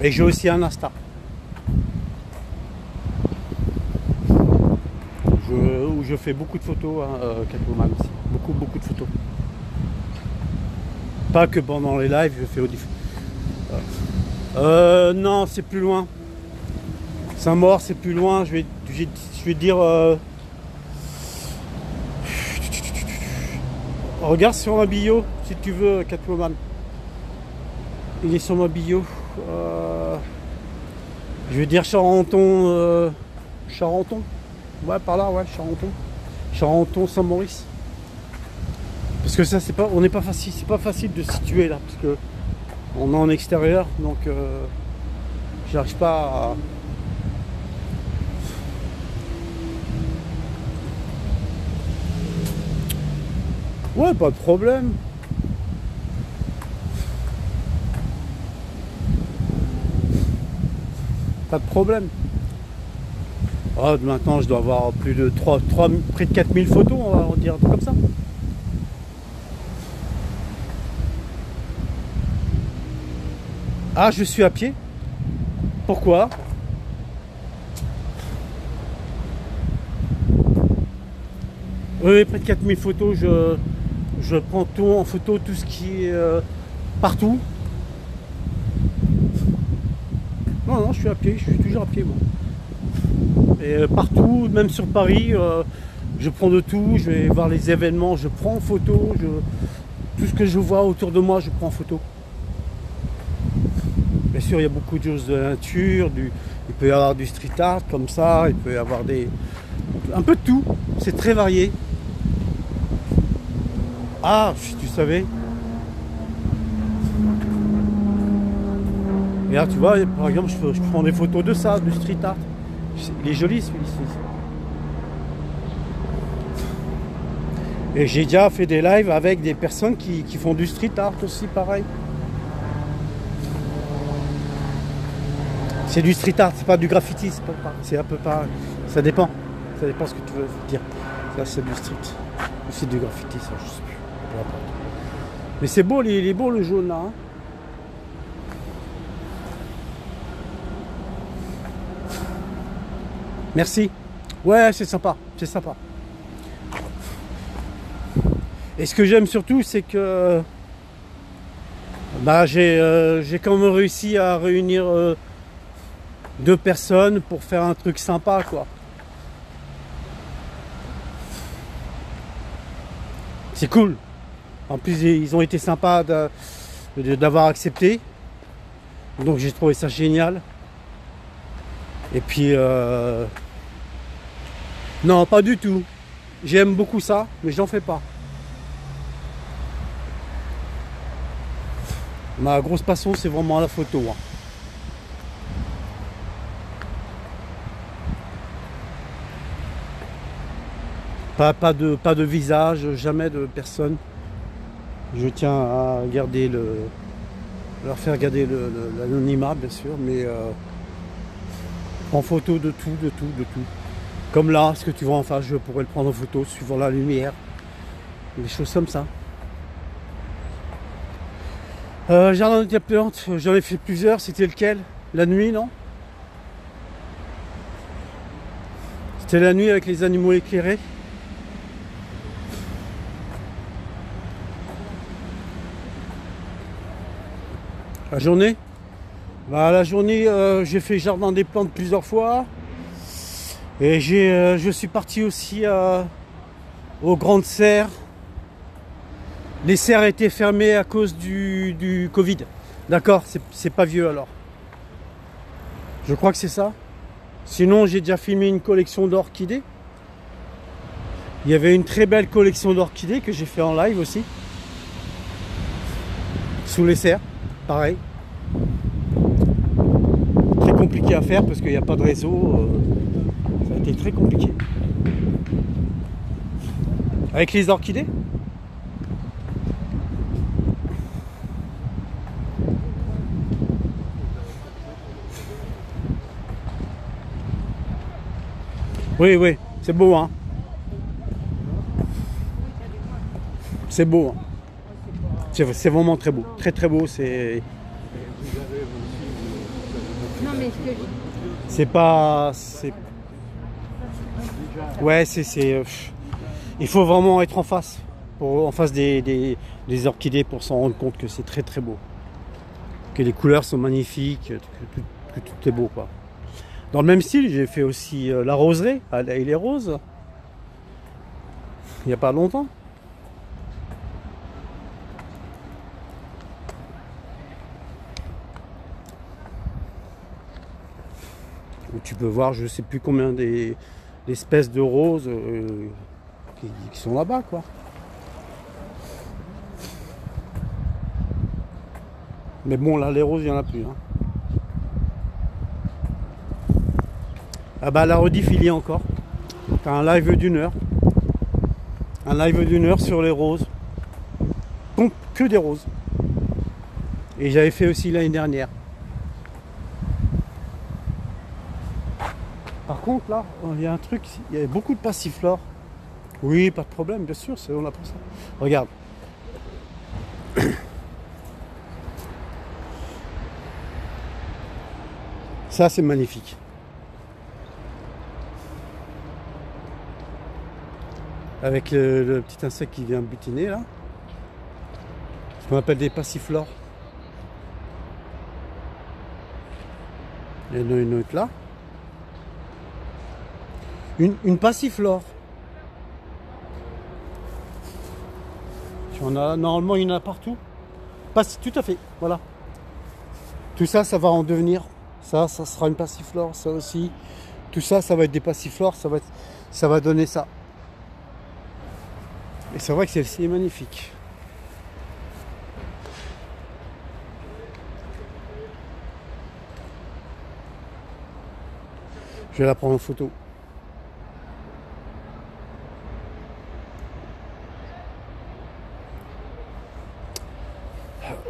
Et j'ai aussi un Insta. Je, où je fais beaucoup de photos, hein, euh, aussi. Beaucoup, beaucoup de photos. Pas que pendant les lives, je fais au diff. Euh, non, c'est plus loin. Saint-Maur, c'est plus loin. Je vais, je dire. euh, Regarde sur ma bio, si tu veux, Catwoman. Il est sur ma bio. Euh, Je vais dire Charenton. euh, Charenton Ouais, par là, ouais, Charenton. Charenton, Saint-Maurice. Parce que ça, c'est pas, on n'est pas facile, c'est pas facile de situer là, parce que on est en extérieur, donc euh, j'arrive pas à. Ouais, pas de problème. Pas de problème. Ah, maintenant, je dois avoir plus de 3, 3 près de 4000 photos, on va dire un truc comme ça. Ah, je suis à pied. Pourquoi? Oui, près de 4000 photos. Je, je prends tout en photo, tout ce qui est euh, partout. Non, non, je suis à pied. Je suis toujours à pied. Et euh, partout, même sur Paris, euh, je prends de tout. Je vais voir les événements, je prends en photo. Tout ce que je vois autour de moi, je prends en photo. Bien sûr, il y a beaucoup de choses de nature, il peut y avoir du street art comme ça, il peut y avoir des. un peu de tout. C'est très varié. Ah, tu savais. Et là, tu vois, par exemple, je, prends des photos de ça, du street art. Il est joli celui-ci. Et j'ai déjà fait des lives avec des personnes qui, font du street art aussi, pareil. C'est du street art, c'est pas du graffiti, c'est un peu pas. Ça dépend. Ça dépend ce que tu veux dire. C'est du street. C'est du graffiti, ça je sais plus. Mais c'est beau, il est beau le jaune là. hein. Merci. Ouais, c'est sympa, c'est sympa. Et ce que j'aime surtout, c'est que bah, j'ai euh, quand même réussi à réunir euh, deux personnes pour faire un truc sympa, quoi. C'est cool. En plus, ils ont été sympas d'avoir accepté. Donc j'ai trouvé ça génial. Et puis, euh, non, pas du tout. J'aime beaucoup ça, mais j'en fais pas. Ma grosse passion, c'est vraiment la photo. hein. Pas, pas, de, pas de visage, jamais de personne. Je tiens à garder le. leur faire garder l'anonymat, bien sûr, mais euh, en photo de tout, de tout, de tout. Comme là, ce que tu vois en face, je pourrais le prendre en photo suivant la lumière. Des choses comme ça. Euh, jardin de plantes, j'en ai fait plusieurs. C'était lequel? La nuit, non? C'était la nuit avec les animaux éclairés. La journée Bah, La journée, euh, j'ai fait jardin des plantes plusieurs fois. Et euh, je suis parti aussi euh, aux grandes serres. Les serres étaient fermées à cause du, du Covid. D'accord, c'est pas vieux alors. Je crois que c'est ça. Sinon, j'ai déjà filmé une collection d'orchidées. Il y avait une très belle collection d'orchidées que j'ai fait en live aussi. Sous les serres, pareil. Très compliqué à faire parce qu'il n'y a pas de réseau. euh, Ça a été très compliqué. Avec les orchidées? Oui, oui, c'est beau, hein. C'est beau. hein. C'est vraiment très beau. Très très beau. C'est c'est pas. c'est- Ouais, c'est. Il faut vraiment être en face. Pour, en face des, des- des orchidées pour s'en rendre compte que c'est très très beau. Que les couleurs sont magnifiques, que tout, que tout est beau quoi. Dans le même style, j'ai fait aussi euh, la roseraie à et les roses. Il n'y a pas longtemps. Où tu peux voir je sais plus combien des- d'espèces de roses euh, qui, sont là-bas quoi. Mais bon là les roses il n'y en a plus. hein. Ah bah la rediff encore. T'as un live d'une heure. Un live d'une heure sur les roses. Donc que des roses. Et j'avais fait aussi l'année dernière. Par contre là, il y a un truc, il y a beaucoup de passiflores. Oui, pas de problème, bien sûr, on a pour ça. Regarde. Ça c'est magnifique. Avec le, le petit insecte qui vient butiner là. Ce qu'on appelle des passiflores. Il y en a une autre là. Une, passiflore. En as, normalement, il y en a partout. Tout à fait, voilà. Tout ça, ça va en devenir. Ça, ça sera une passiflore, ça aussi. Tout ça, ça va être des passiflores, ça va, être- ça va donner ça. Et c'est vrai que celle-ci est magnifique. Je vais la prendre en photo.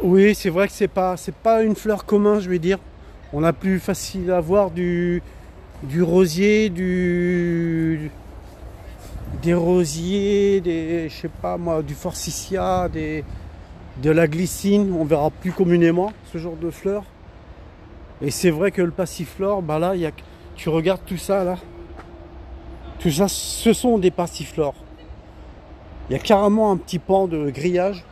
Oui, c'est vrai que c'est pas c'est pas une fleur commune, je vais dire. On a plus facile à voir du du rosier, du des rosiers, des je sais pas moi, du forsythia, des de la glycine, on verra plus communément ce genre de fleurs. Et c'est vrai que le passiflore, bah là, tu regardes tout ça là. Tout ça, ce sont des passiflores. Il y a carrément un petit pan de grillage.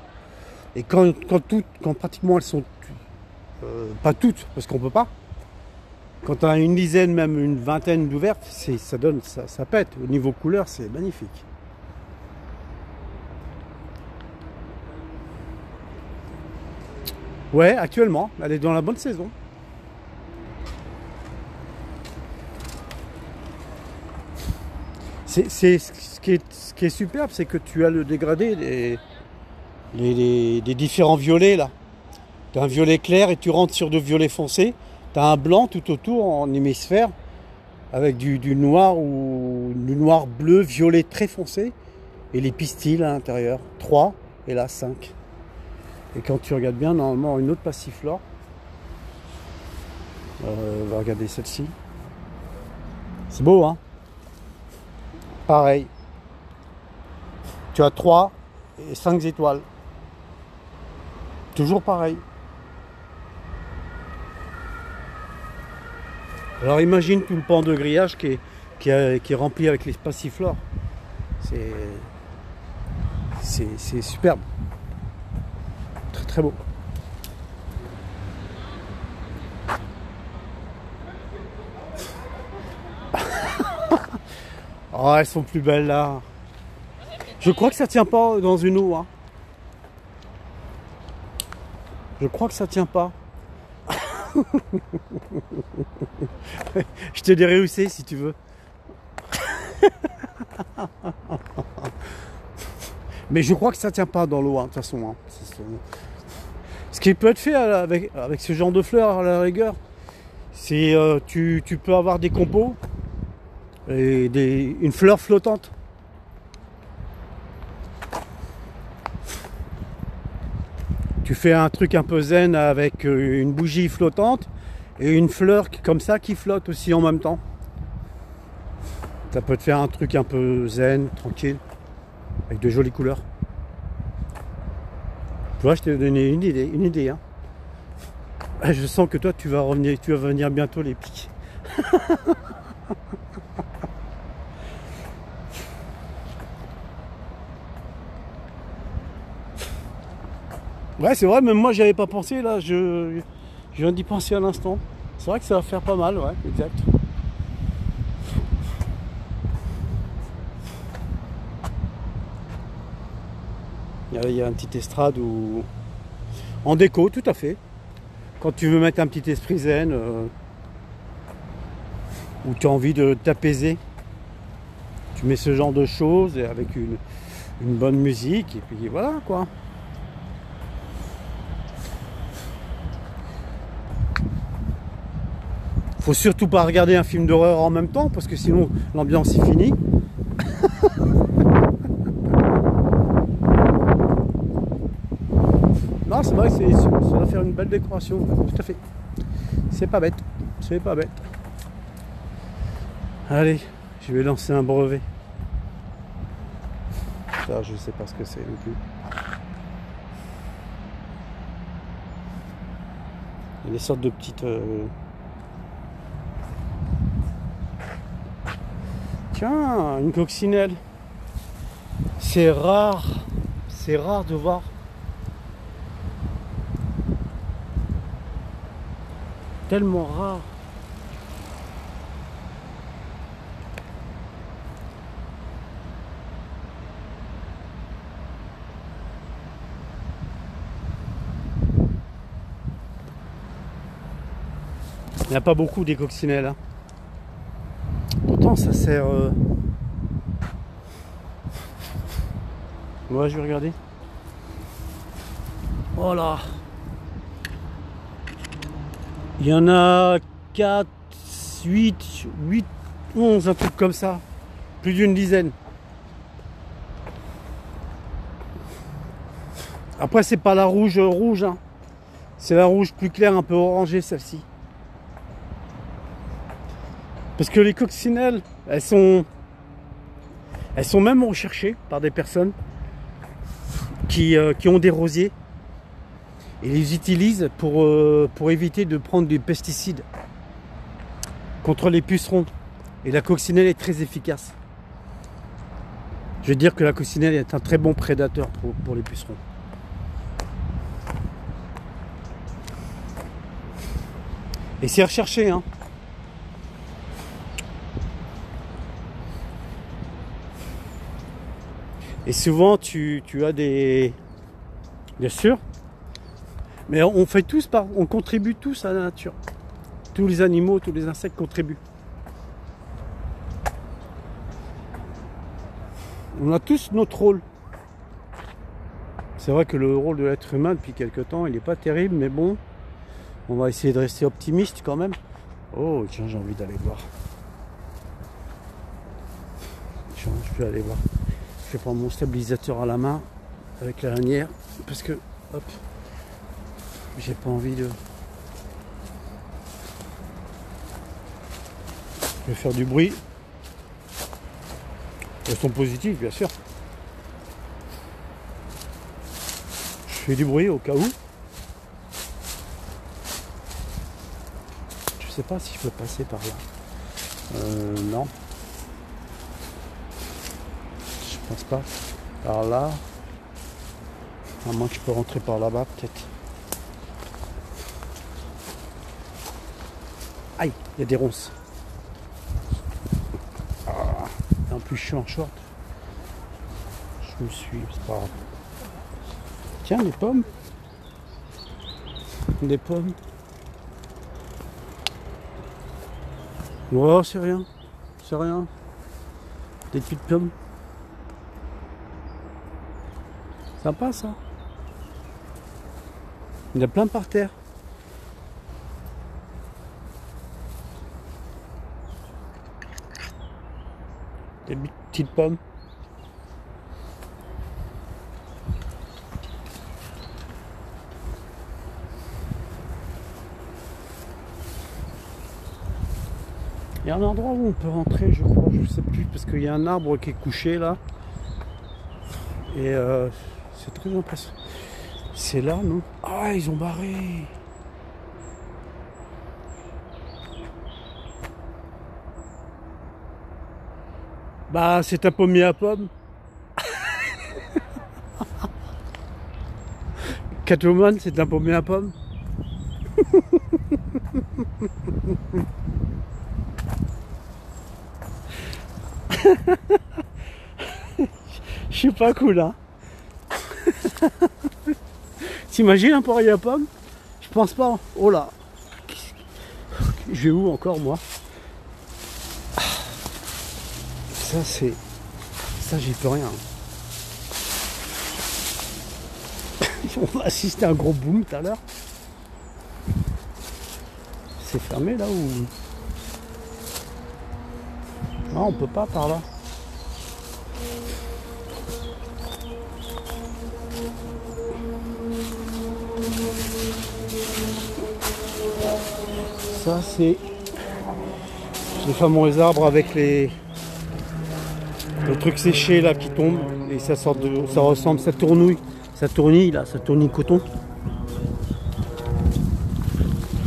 Et quand, quand, toutes, quand pratiquement elles sont. euh, pas toutes, parce qu'on peut pas. Quand tu as une dizaine, même une vingtaine d'ouvertes, ça donne, ça, pète. Au niveau couleur, c'est magnifique. Ouais, actuellement, elle est dans la bonne saison. C'est- ce, qui est, ce qui est superbe, c'est que tu as le dégradé des, les- les- différents violets là. Tu as un violet clair et tu rentres sur de violets foncés. Tu as un blanc tout autour en hémisphère avec du, du noir ou du noir bleu violet très foncé et les pistils à l'intérieur. 3 et là 5. Et quand tu regardes bien, normalement une autre passiflore. Euh, on va regarder celle-ci. C'est beau hein? Pareil. Tu as 3 et 5 étoiles. Toujours pareil. Alors imagine tout le pan de grillage qui est, qui rempli avec les passiflores. C'est superbe. Très très beau. [laughs] Oh, elles sont plus belles là. Je crois que ça tient pas dans une eau. hein. Je crois que ça tient pas. [laughs] Je te dirai où c'est si tu veux. Mais je crois que ça tient pas dans l'eau, hein, de toute façon. hein. Ce qui peut être fait euh, avec, avec ce genre de fleurs à la rigueur, c'est euh, tu, tu peux avoir des compos et des, une fleur flottante. Tu fais un truc un peu zen avec euh, une bougie flottante et une fleur comme ça qui flotte aussi en même temps. Ça peut te faire un truc un peu zen, tranquille, avec de jolies couleurs. Tu vois, je t'ai donné une idée, une idée. hein. Je sens que toi, tu vas revenir, tu vas venir bientôt les pics. [laughs] Ouais, c'est vrai, même moi, j'y avais pas pensé là. Je, viens d'y penser à l'instant. C'est vrai que ça va faire pas mal, ouais, exact. Il y a- un petit estrade où... en déco, tout à fait. Quand tu veux mettre un petit esprit zen, euh, ou tu as envie de t'apaiser, tu mets ce genre de choses et avec une bonne musique, et puis voilà quoi. Faut surtout pas regarder un film d'horreur en même temps parce que sinon l'ambiance est finie. [laughs] Non, c'est vrai que c'est- ça va faire une belle décoration. Tout à fait. C'est pas bête. C'est pas bête. Allez, je vais lancer un brevet. Ça, je sais pas ce que c'est non plus. Il y a des sortes de petites. euh, Une coccinelle. C'est rare. C'est rare de voir. Tellement rare. Il n'y a pas beaucoup des coccinelles. hein. Ça sert. euh, Ouais, je vais regarder. Voilà. Il y en a 4, 8, 8, 11, un truc comme ça. Plus d'une dizaine. Après, c'est pas la rouge euh, rouge. hein. C'est la rouge plus claire, un peu orangée, celle-ci. Parce que les coccinelles, elles sont, elles sont même recherchées par des personnes qui, euh, qui ont des rosiers et les utilisent pour, euh, pour éviter de prendre des pesticides contre les pucerons. Et la coccinelle est très efficace. Je veux dire que la coccinelle est un très bon prédateur pour, pour les pucerons. Et c'est recherché, hein. Et souvent, tu, tu as des. Bien sûr. Mais on fait tous par. On contribue tous à la nature. Tous les animaux, tous les insectes contribuent. On a tous notre rôle. C'est vrai que le rôle de l'être humain depuis quelque temps, il n'est pas terrible, mais bon, on va essayer de rester optimiste quand même. Oh, tiens, j'ai envie d'aller voir. Je vais aller voir. Je prendre mon stabilisateur à la main avec la lanière parce que, hop, j'ai pas envie de. Vais faire du bruit. Sont positives, bien sûr. Je fais du bruit au cas où. Je sais pas si je peux passer par là. Euh, non. Je pense Par là. À moins que je peux rentrer par là-bas, peut-être. Aïe, il y a des ronces. Ah, en plus, je suis en short. Je me suis. Pas. Tiens, des pommes. Des pommes. Oh, c'est rien. C'est rien. Des petites pommes. Sympa ça. Il y a plein par terre. Des petites pommes. Il y a un endroit où on peut rentrer, je crois, je sais plus, parce qu'il y a un arbre qui est couché là. Et euh, c'est très impressionnant. C'est là, non? Ah, ils ont barré Bah, c'est un pommier à pommes. [laughs] Catwoman, c'est un pommier à pommes. [laughs] Je suis pas cool, hein. [laughs] T'imagines un poirier à pommes Je pense pas. Oh là. Je vais où encore, moi? Ça, c'est. Ça, j'y peux rien. [laughs] On va assister à un gros boom tout à l'heure. C'est fermé là ou? Non, on peut pas par là. Ça, c'est les fameux arbres avec les le truc séché là qui tombe. Et ça sort de ça ressemble ça tournouille. Ça tournille là ça tournille coton.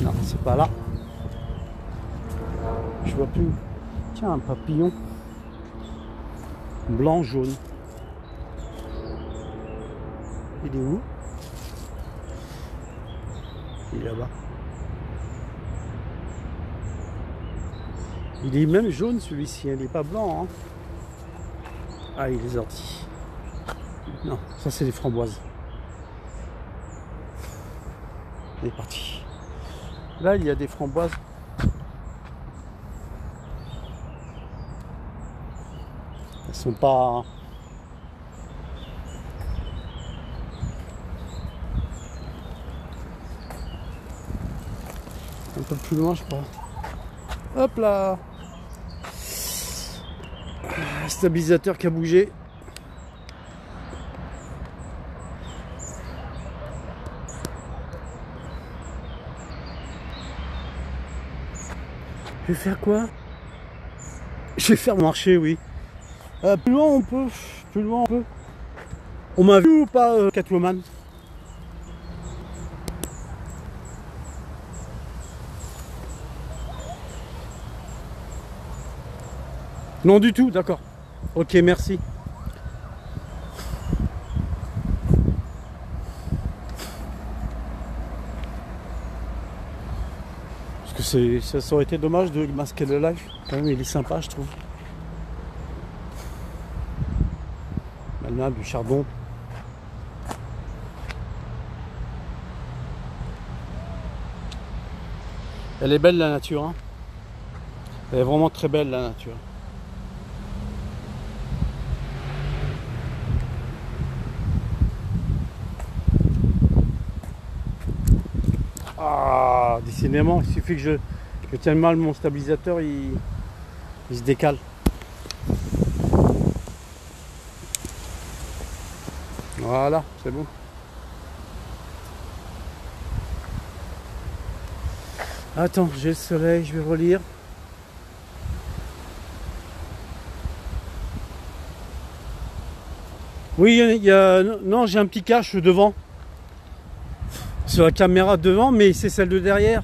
Non c'est pas là. Je vois plus. Tiens un papillon. Blanc jaune. Il est où? Il est là-bas il est même jaune celui-ci il n'est pas blanc hein. Ah, il est sorti. Non, ça c'est des framboises. Il est parti. Là, il y a des framboises. Elles sont pas. Un peu plus loin, je crois. Hop là stabilisateur qui a bougé. Je vais faire quoi? Je vais faire marcher, oui. Euh, plus loin on peut, plus loin on peut. On m'a vu ou pas euh, Catwoman? Non du tout, d'accord. Ok, merci. Parce que c'est, ça, aurait été dommage de masquer le live. Quand même, il est sympa, je trouve. Maintenant, du charbon. Elle est belle la nature. Hein. Elle est vraiment très belle la nature. Ah, décidément, il suffit que je, je tienne mal mon stabilisateur, il, il se décale. Voilà, c'est bon. Attends, j'ai le soleil, je vais relire. Oui, il y a, non, j'ai un petit cache devant sur la caméra devant, mais c'est celle de derrière.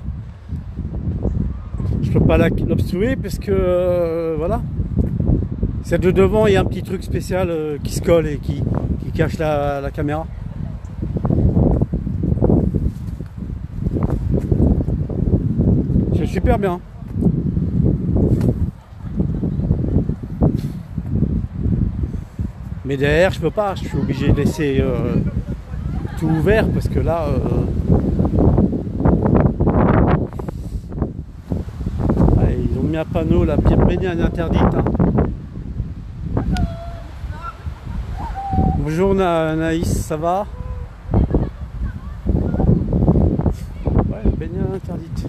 Je peux pas l'obstruer parce que euh, voilà. Celle de devant, il y a un petit truc spécial euh, qui se colle et qui, cache la, la caméra. C'est super bien. Mais derrière, je peux pas, je suis obligé de laisser euh, ouvert parce que là, euh, ils ont mis un panneau, la baignade interdite. hein. Bonjour Na- Naïs, ça va? Ouais, baignade interdite.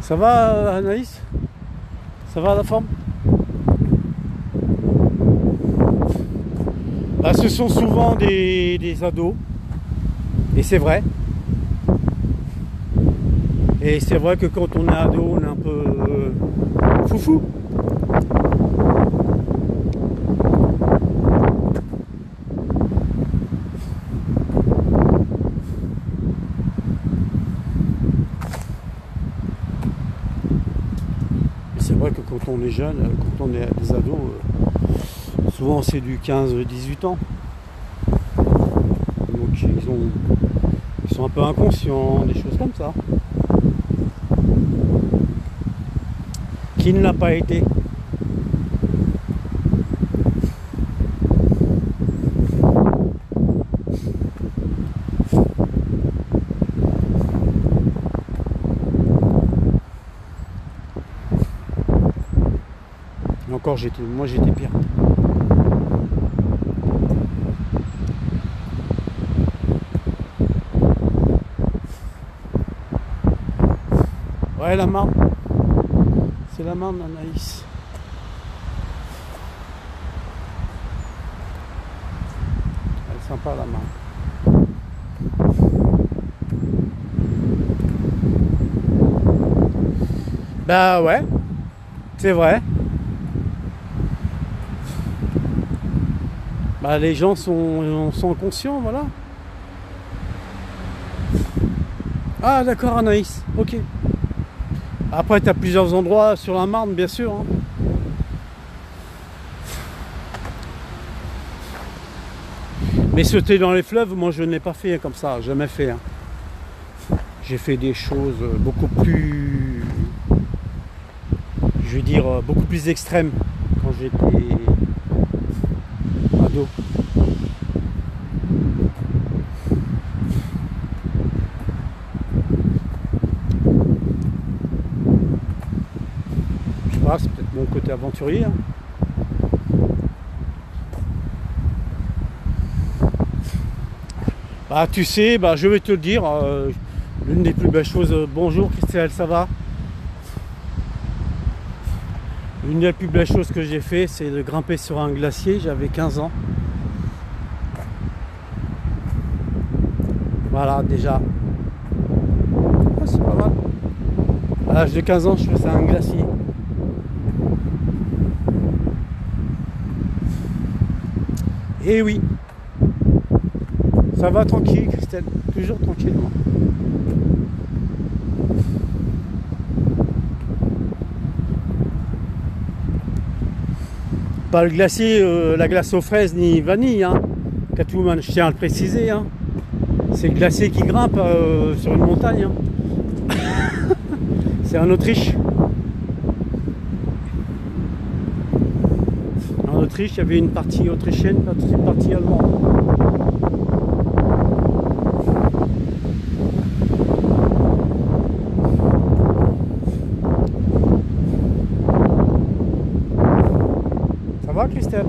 Ça va Anaïs Ça va la forme? Bah, Ce sont souvent des, des ados. Et c'est vrai. Et c'est vrai que quand on est ado, on est un peu euh, foufou. Et c'est vrai que quand on est jeune, quand on est des ados, euh, souvent c'est du 15-18 ans. Donc ils, ont, ils sont un peu inconscients, des choses comme ça. Qui ne l'a pas été encore, j'étais, moi j'étais pire. La Marne. C'est la Marne, Anaïs. Elle est sympa, la Marne. Bah ouais, c'est vrai. Bah les gens sont, sont conscients, voilà. Ah d'accord Anaïs, ok. Après tu as plusieurs endroits sur la Marne bien sûr. hein. Mais sauter dans les fleuves, moi je n'ai pas fait comme ça, jamais fait. hein. J'ai fait des choses beaucoup plus, je vais dire, beaucoup plus extrêmes quand j'étais ado. Je sais pas, c'est aventurier. hein. Bah tu sais, bah, je vais te le dire, euh, l'une des plus belles choses. euh, bonjour Christelle, ça va? L'une des plus belles choses que j'ai fait, c'est de grimper sur un glacier. J'avais 15 ans. Voilà, déjà. Ah, c'est pas mal. À l'âge de 15 ans, je faisais un glacier. Et oui. Ça va tranquille, Christelle. Toujours tranquillement. Pas le glacier, euh, la glace aux fraises ni vanille, hein. Catwoman, je tiens à le préciser. Hein. C'est le glacier qui grimpe euh, sur une montagne. hein. [laughs] C'est en Autriche. Il y avait une partie autrichienne, une partie allemande. Ça va, Christelle?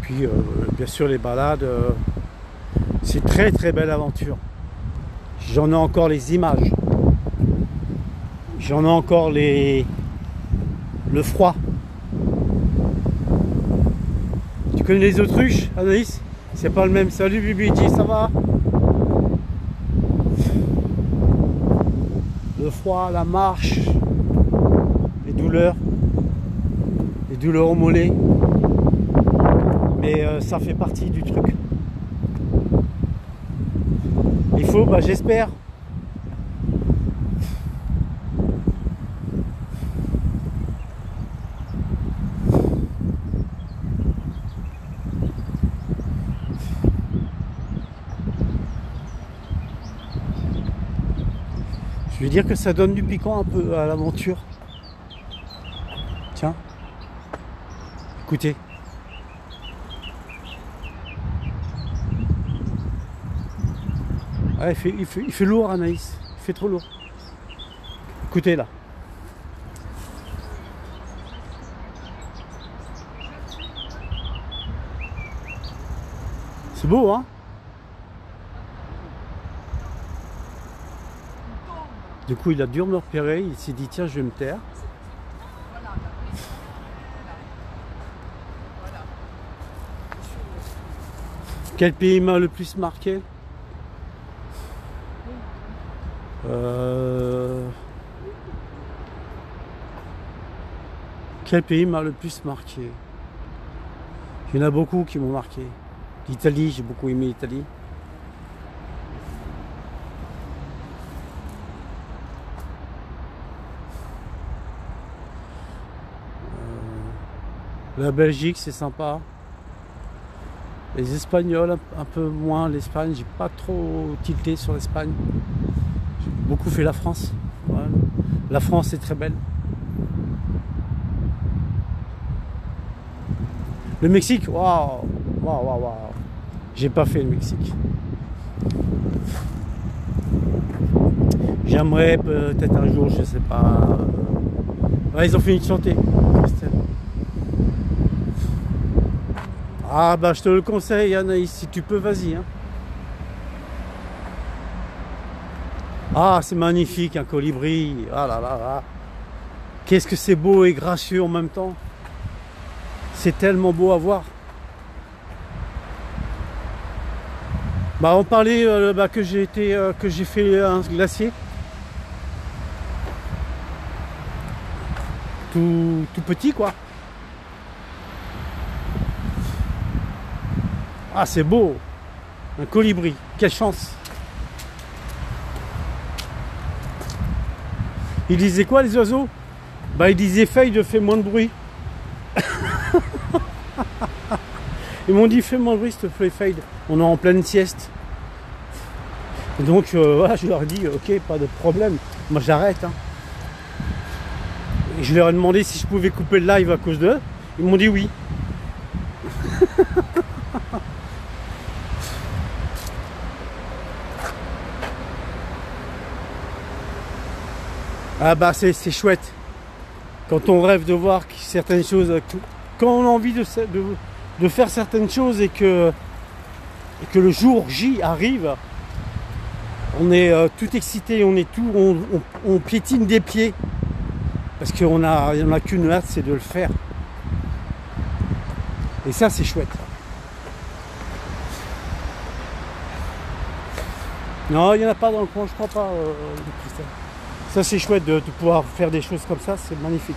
Puis, euh, bien sûr, les balades, euh, c'est très très belle aventure. J'en ai encore les images. J'en ai encore le froid. Tu connais les autruches, Anaïs? C'est pas le même. Salut Bibidi, ça va? Le froid, la marche, les douleurs, les douleurs au mollet. Mais euh, ça fait partie du truc. Il bah, j'espère. Je vais dire que ça donne du piquant un peu à l'aventure. Tiens. Écoutez. Il, fait, il, fait, il fait lourd Anaïs, il fait trop lourd. Écoutez là. C'est beau hein? Du coup il a dû me repérer, il s'est dit tiens je vais me taire. Quel pays m'a le plus marqué? Euh, Quel pays m'a le plus marqué? Il y en a beaucoup qui m'ont marqué. L'Italie, j'ai beaucoup aimé l'Italie. Euh, La Belgique, c'est sympa. Les Espagnols, un- un peu moins. L'Espagne, j'ai pas trop tilté sur l'Espagne. Beaucoup fait la France. La France est très belle. Le Mexique, waouh, waouh, waouh. J'ai pas fait le Mexique. J'aimerais peut-être un jour, je sais pas. Ils ont fini de chanter. Ah bah je te le conseille Anaïs, si tu peux, vas-y. hein. Ah c'est magnifique un colibri. Ah là là là. Qu'est-ce que c'est beau et gracieux en même temps. C'est tellement beau à voir. Bah on parlait euh, bah, que j'ai été euh, que j'ai fait un glacier. Tout, tout petit quoi. Ah c'est beau. Un colibri. Quelle chance. Ils disaient quoi les oiseaux? Bah ils disaient feuille de fais moins de bruit. Ils m'ont dit fais moins de bruit s'il te plaît Fade. On est en pleine sieste. Donc euh, voilà, je leur ai dit ok pas de problème. Moi j'arrête. hein. Je leur ai demandé si je pouvais couper le live à cause d'eux. Ils m'ont dit oui. Ah bah c'est chouette. Quand on rêve de voir certaines choses, que- quand on a envie de, de, faire certaines choses et que, que le jour J arrive, on est euh, tout excité, on est tout, on, on- on piétine des pieds. Parce qu'on a, il n'y en a qu'une hâte, c'est de le faire. Et ça c'est chouette. Non, il n'y en a pas dans le coin, je crois pas, euh. Ça c'est chouette de, pouvoir faire des choses comme ça, c'est magnifique.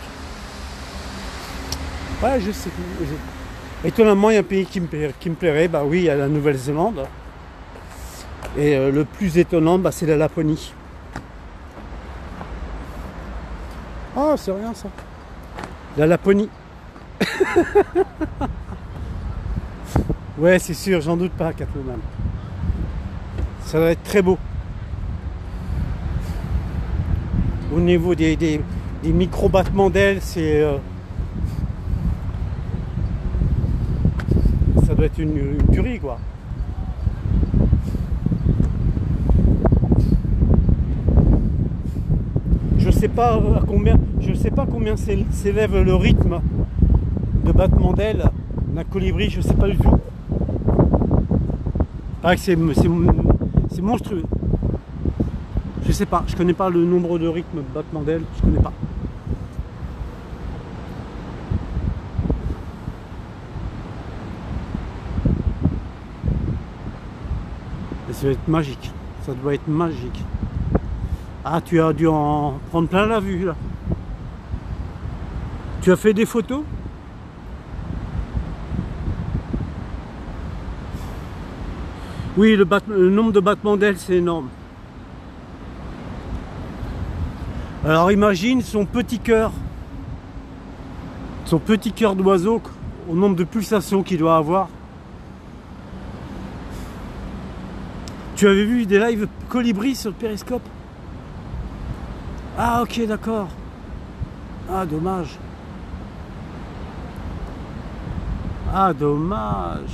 Ouais, je sais. Étonnamment, il y a un pays qui me, qui me plairait, bah oui, il y a la Nouvelle-Zélande. Et euh, le plus étonnant, bah, c'est la Laponie. Oh, c'est rien ça. La Laponie. [laughs] ouais, c'est sûr, j'en doute pas, Catwoman. Ça va être très beau. Au niveau des, des, micro-battements d'ailes, c'est. euh, ça doit être une, une tuerie, quoi. Je sais pas à combien, je sais pas combien s'é- s'élève le rythme de battement d'ailes d'un colibri, je sais pas du tout. Ah, c'est monstrueux. Je sais pas, je connais pas le nombre de rythmes de battement d'ailes, je connais pas. Ça doit être magique. Ça doit être magique. Ah, tu as dû en prendre plein la vue là. Tu as fait des photos? Oui, le, le nombre de battements d'ailes, c'est énorme. Alors imagine son petit cœur, son petit cœur d'oiseau, au nombre de pulsations qu'il doit avoir. Tu avais vu des lives colibri sur le périscope? Ah ok d'accord. Ah dommage. Ah, dommage.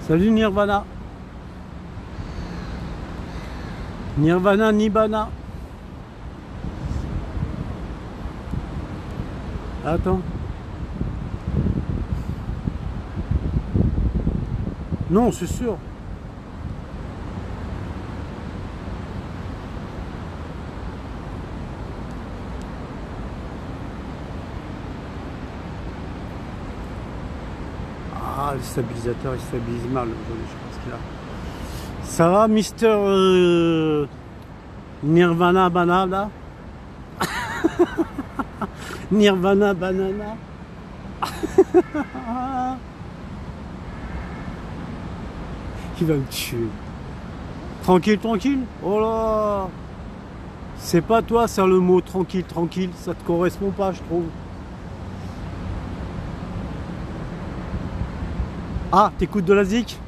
Salut Nirvana. Nirvana Nibana. Attends. Non, c'est sûr. Ah, le stabilisateur, il stabilise mal aujourd'hui, je pense qu'il a. Ça va, Mister euh, Nirvana Banana? [laughs] Nirvana Banana? [laughs] Il va me tuer? Tranquille, tranquille? Oh là C'est pas toi, c'est le mot tranquille, tranquille. Ça te correspond pas, je trouve. Ah, t'écoutes de la zik?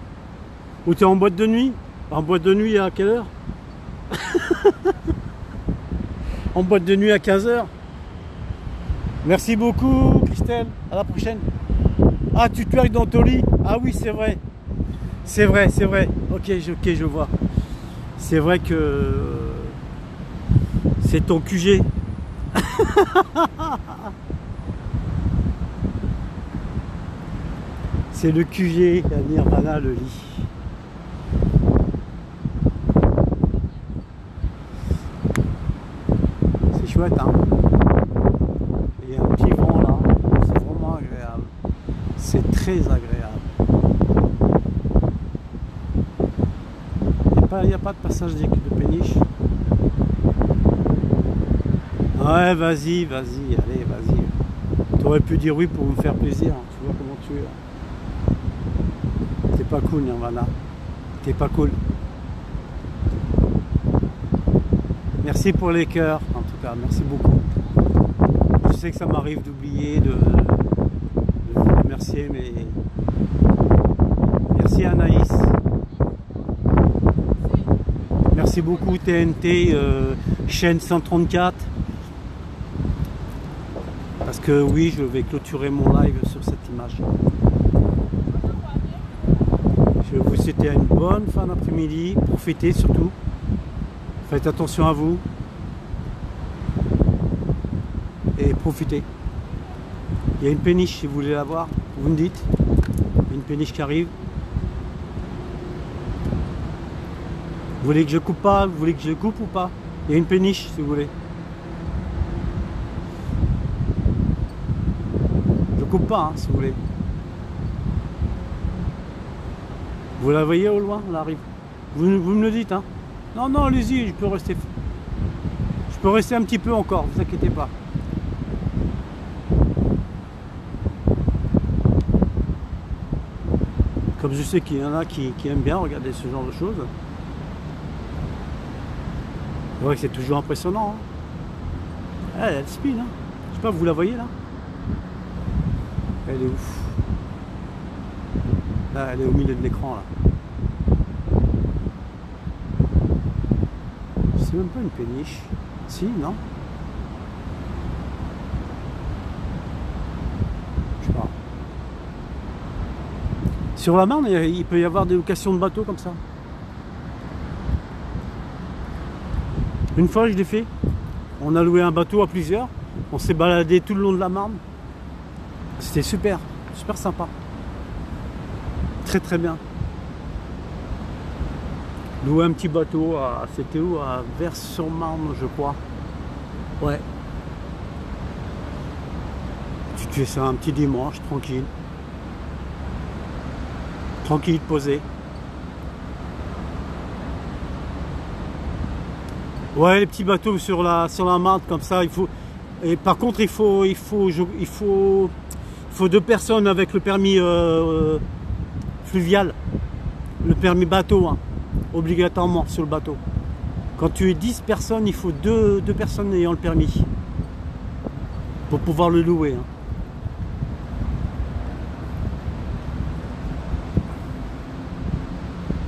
Ou t'es en boîte de nuit? En boîte de nuit à quelle heure [laughs] En boîte de nuit à 15h Merci beaucoup Christelle, à la prochaine. Ah, tu twerk dans ton lit Ah oui, c'est vrai. C'est vrai, c'est vrai. Ok, ok, je vois. C'est vrai que c'est ton QG. [laughs] C'est le QG à Nirvana, le lit. C'est hein Il y a un petit vent là, c'est vraiment agréable. C'est très agréable. Il n'y a, pas de passage de péniche. Ouais, vas-y, vas-y, allez, vas-y. Tu aurais pu dire oui pour me faire plaisir. hein. Tu vois comment tu es. là. T'es pas cool, Nirvana. T'es pas cool. Merci pour les cœurs, Merci beaucoup. Je sais que ça m'arrive d'oublier de, vous remercier, mais merci Anaïs. Merci beaucoup TNT, euh, chaîne 134. Parce que oui, je vais clôturer mon live sur cette image. Je vous souhaiter une bonne fin d'après-midi. Profitez surtout. Faites attention à vous. Et profitez. Il y a une péniche si vous voulez la voir. Vous me dites. Une péniche qui arrive. Vous voulez que je coupe pas? Vous voulez que je coupe ou pas? Il y a une péniche si vous voulez. Je coupe pas hein, si vous voulez. Vous la voyez au loin Elle arrive. Vous, vous me le dites hein? Non, non, allez-y, je peux rester. Je peux rester un petit peu encore, vous inquiétez pas. Comme je sais qu'il y en a qui, aiment bien regarder ce genre de choses. C'est vrai que c'est toujours impressionnant. hein. Elle, elle spin. Hein. Je sais pas, vous la voyez là? Elle est ouf. Là, elle est au milieu de l'écran là. C'est même pas une péniche. Si, non Je sais pas. Sur la Marne, il peut y avoir des locations de bateaux comme ça. Une fois, je l'ai fait. On a loué un bateau à plusieurs. On s'est baladé tout le long de la Marne. C'était super, super sympa. Très très bien. Louer un petit bateau à. C'était où? À Vers-sur-Marne, je crois. Ouais. Tu fais ça un petit dimanche, tranquille. Tranquille, posé. Ouais, les petits bateaux sur la sur la comme ça, il faut. Et par contre, il faut il faut il faut il faut deux personnes avec le permis euh, fluvial, le permis bateau, hein, obligatoirement sur le bateau. Quand tu es 10 personnes, il faut deux, deux personnes ayant le permis pour pouvoir le louer. hein.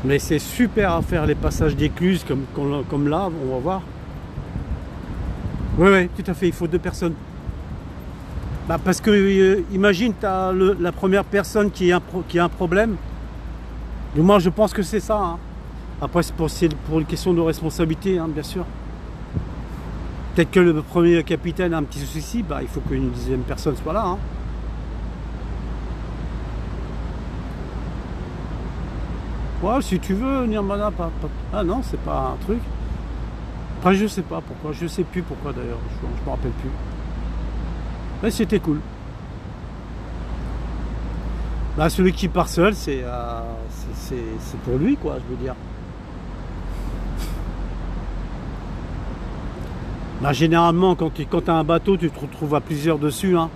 Mais c'est super à faire les passages d'écluses comme, comme, là, on va voir. Oui, oui, tout à fait, il faut deux personnes. Bah parce que euh, imagine t'as le- la première personne qui a un, qui a un problème. Et moi je pense que c'est ça. hein. Après c'est pour, c'est pour une question de responsabilité hein, bien sûr. Peut-être que le premier capitaine a un petit souci, bah, il faut qu'une deuxième personne soit là. hein. Si tu veux, Nirmana, pas, Ah non, c'est pas un truc. Après, je sais pas pourquoi, je sais plus pourquoi d'ailleurs, je, me rappelle plus. Mais c'était cool. Bah, celui qui part seul, c'est euh, c'est- pour lui, quoi, je veux dire. Bah, généralement, quand tu as un bateau, tu te retrouves à plusieurs dessus. Hein.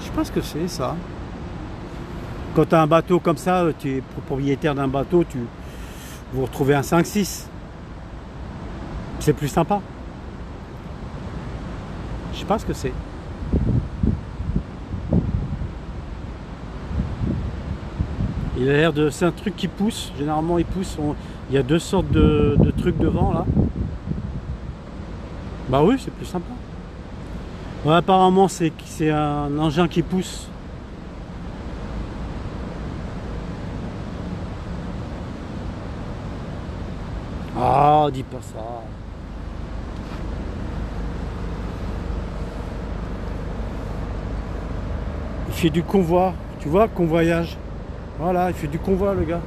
Je sais pas ce que c'est, ça. Quand tu as un bateau comme ça, tu es propriétaire d'un bateau, tu vous retrouvez un 5-6. C'est plus sympa. Je sais pas ce que c'est. Il a l'air de. C'est un truc qui pousse. Généralement, il pousse. Il y a deux sortes de, trucs devant là. Bah oui, c'est plus sympa. Apparemment, c'est un engin qui pousse. Ah, dis pas ça. Il fait du convoi. Tu vois, convoyage. Voilà, il fait du convoi, le gars.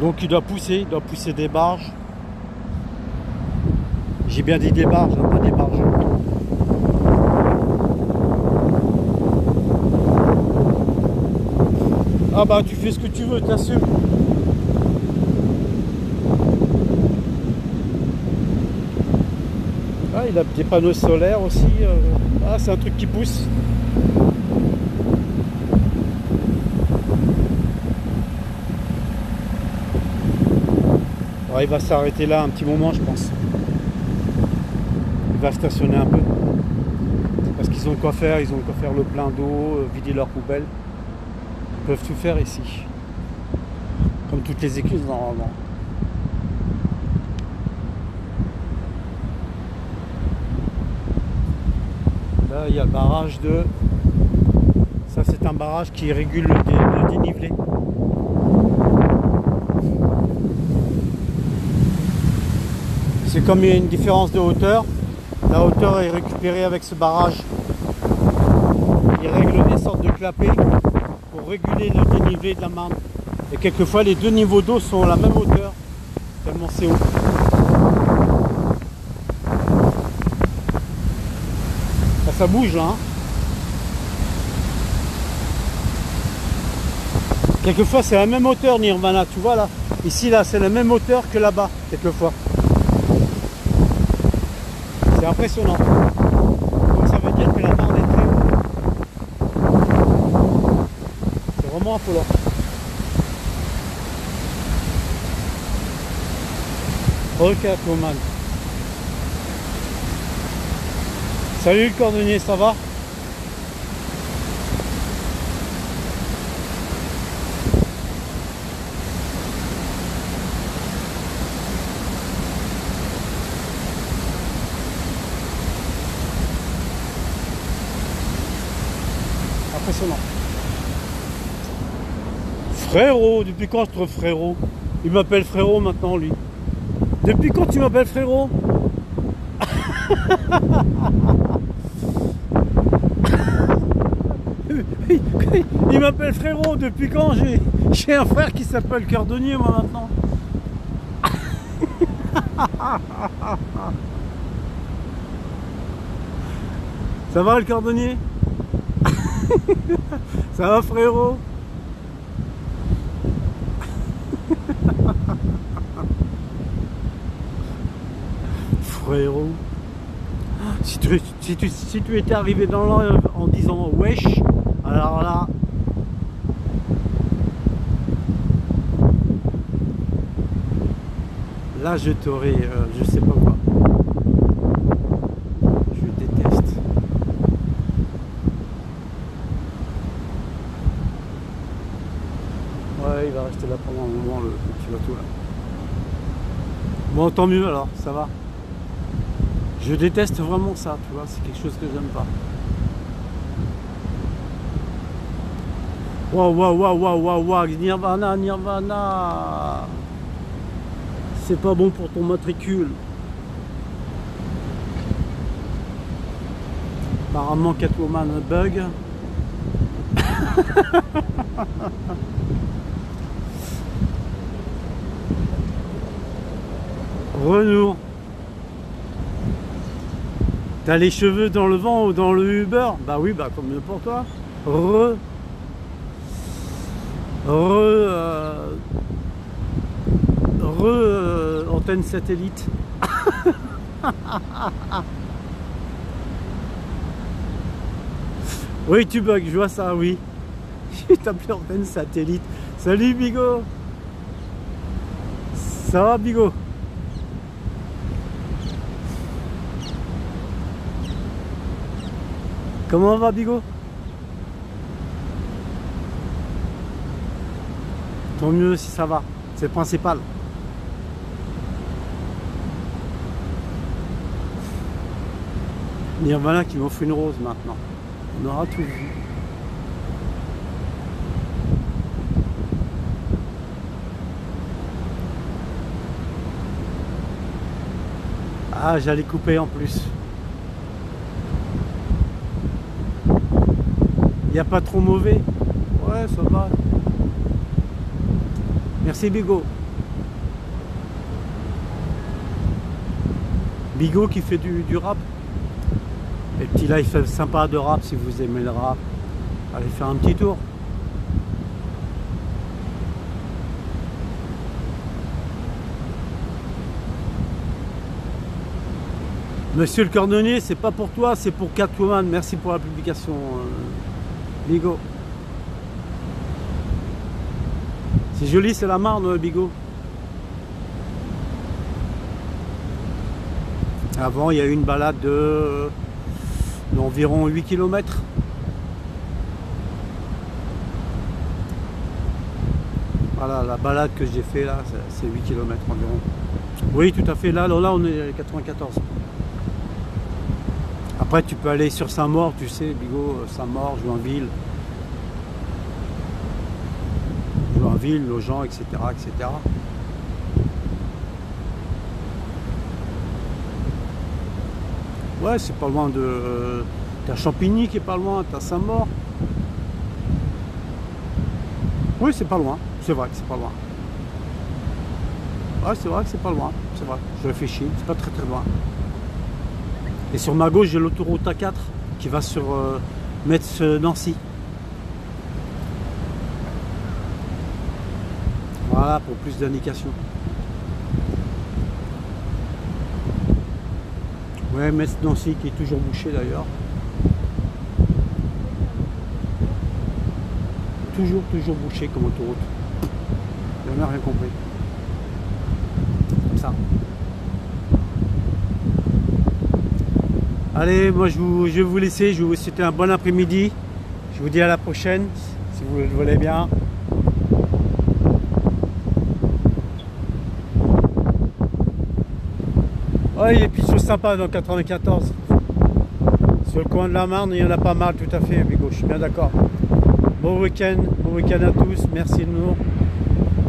Donc il doit pousser, il doit pousser des barges. J'ai bien dit des barges, hein, pas des barges. Ah bah tu fais ce que tu veux, t'assumes. Ah il a des panneaux solaires aussi. euh. Ah c'est un truc qui pousse. Ouais, il va s'arrêter là un petit moment, je pense. Il va stationner un peu. Parce qu'ils ont quoi faire, ils ont quoi faire le plein d'eau, euh, vider leurs poubelles. Peuvent tout faire ici. Comme toutes les écluses normalement. Là, il y a le barrage de. Ça, c'est un barrage qui régule le dénivelé. C'est comme il y a une différence de hauteur, la hauteur est récupérée avec ce barrage. Il règle des sortes de clapets réguler le dénivelé de la marne. Et quelquefois les deux niveaux d'eau sont à la même hauteur, tellement c'est haut. Ça, ça bouge là. hein. Quelquefois c'est la même hauteur Nirvana, tu vois là. Ici là c'est la même hauteur que là-bas, quelquefois. C'est impressionnant. Donc ça veut dire que la marne est très haute. Vraiment affolant. Ok Aquaman. Salut le cordonnier, ça va Impressionnant. Frérot, depuis quand je trouve frérot? Il m'appelle frérot maintenant lui. Depuis quand tu m'appelles frérot? [laughs] Il m'appelle frérot depuis quand j'ai un frère qui s'appelle cordonnier moi maintenant? [laughs] Ça va le cordonnier [laughs] Ça va Frérot? Si tu, si, tu, étais arrivé dans l'an en disant wesh, alors là. Là je t'aurais. euh, je sais pas quoi. Je déteste. Ouais, il va rester là pendant un moment le petit bateau là. Bon, tant mieux alors, ça va. Je déteste vraiment ça, tu vois, c'est quelque chose que j'aime pas. Waouh, waouh, waouh, waouh, waouh, waouh, Nirvana, Nirvana. C'est pas bon pour ton matricule. Apparemment, Catwoman bug. [laughs] Renault. T'as les cheveux dans le vent ou dans le Uber? Bah oui, bah comme pour toi. Re. Re. euh, Re. euh, antenne satellite. [laughs] oui, tu bugs, je vois ça, oui. [laughs] J'ai tapé antenne satellite. Salut Bigot Ça va Bigot? Comment va Bigot? Tant mieux si ça va, c'est le principal. Nirvana qui m'offre une rose maintenant. On aura tout vu. Ah, j'allais couper en plus. Pas trop mauvais. Ouais, ça va. Merci Bigot. Bigot qui fait du, du rap. Et petit live sympa de rap si vous aimez le rap. Allez faire un petit tour. Monsieur le cordonnier, c'est pas pour toi, c'est pour Catwoman. Merci pour la publication, euh, Bigot. C'est joli, c'est la Marne, Bigot. Avant, il y a eu une balade de d'environ 8 km. Voilà, la balade que j'ai fait là, c'est- c'est 8 km environ. Oui, tout à fait. Là, là, on est à 94. Après, tu peux aller sur Saint-Maur, tu sais, Bigot, euh, Saint-Maur, Joinville. Joinville, Logan, etc., etc. Ouais, c'est pas loin de. T'as Champigny qui est pas loin, t'as Saint-Maur. Oui, c'est pas loin. C'est vrai que c'est pas loin. Ouais, c'est vrai que c'est pas loin. C'est vrai. Je réfléchis. C'est pas très très loin. Et sur ma gauche, j'ai l'autoroute A4 qui va sur euh, Metz-Nancy. Voilà, pour plus d'indications. Ouais, Metz-Nancy qui est toujours bouché d'ailleurs. Toujours, toujours bouché comme autoroute. On n'a rien compris. Comme ça. Allez, moi je, vous- je vais vous laisser. Je vais vous souhaiter un bon après-midi. Je vous dis à la prochaine, si vous le voulez bien. Ouais, il y a des pistes sympas dans 94. Sur le coin de la Marne, il y en a pas mal, tout à fait, Bigot, je suis bien d'accord. Bon week-end, bon week-end à tous, merci de nous.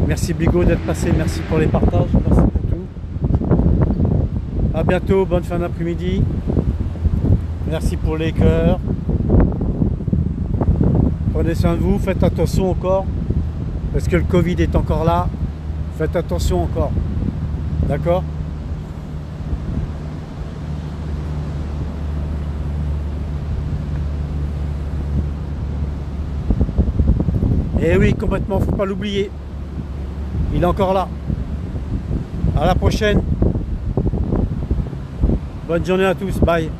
Merci Bigot d'être passé, merci pour les partages, merci pour tout. A bientôt, bonne fin d'après-midi. Merci pour les cœurs. Prenez soin de vous, faites attention encore, parce que le Covid est encore là. Faites attention encore. D'accord? Et oui, complètement, faut pas l'oublier. Il est encore là. À la prochaine. Bonne journée à tous. Bye.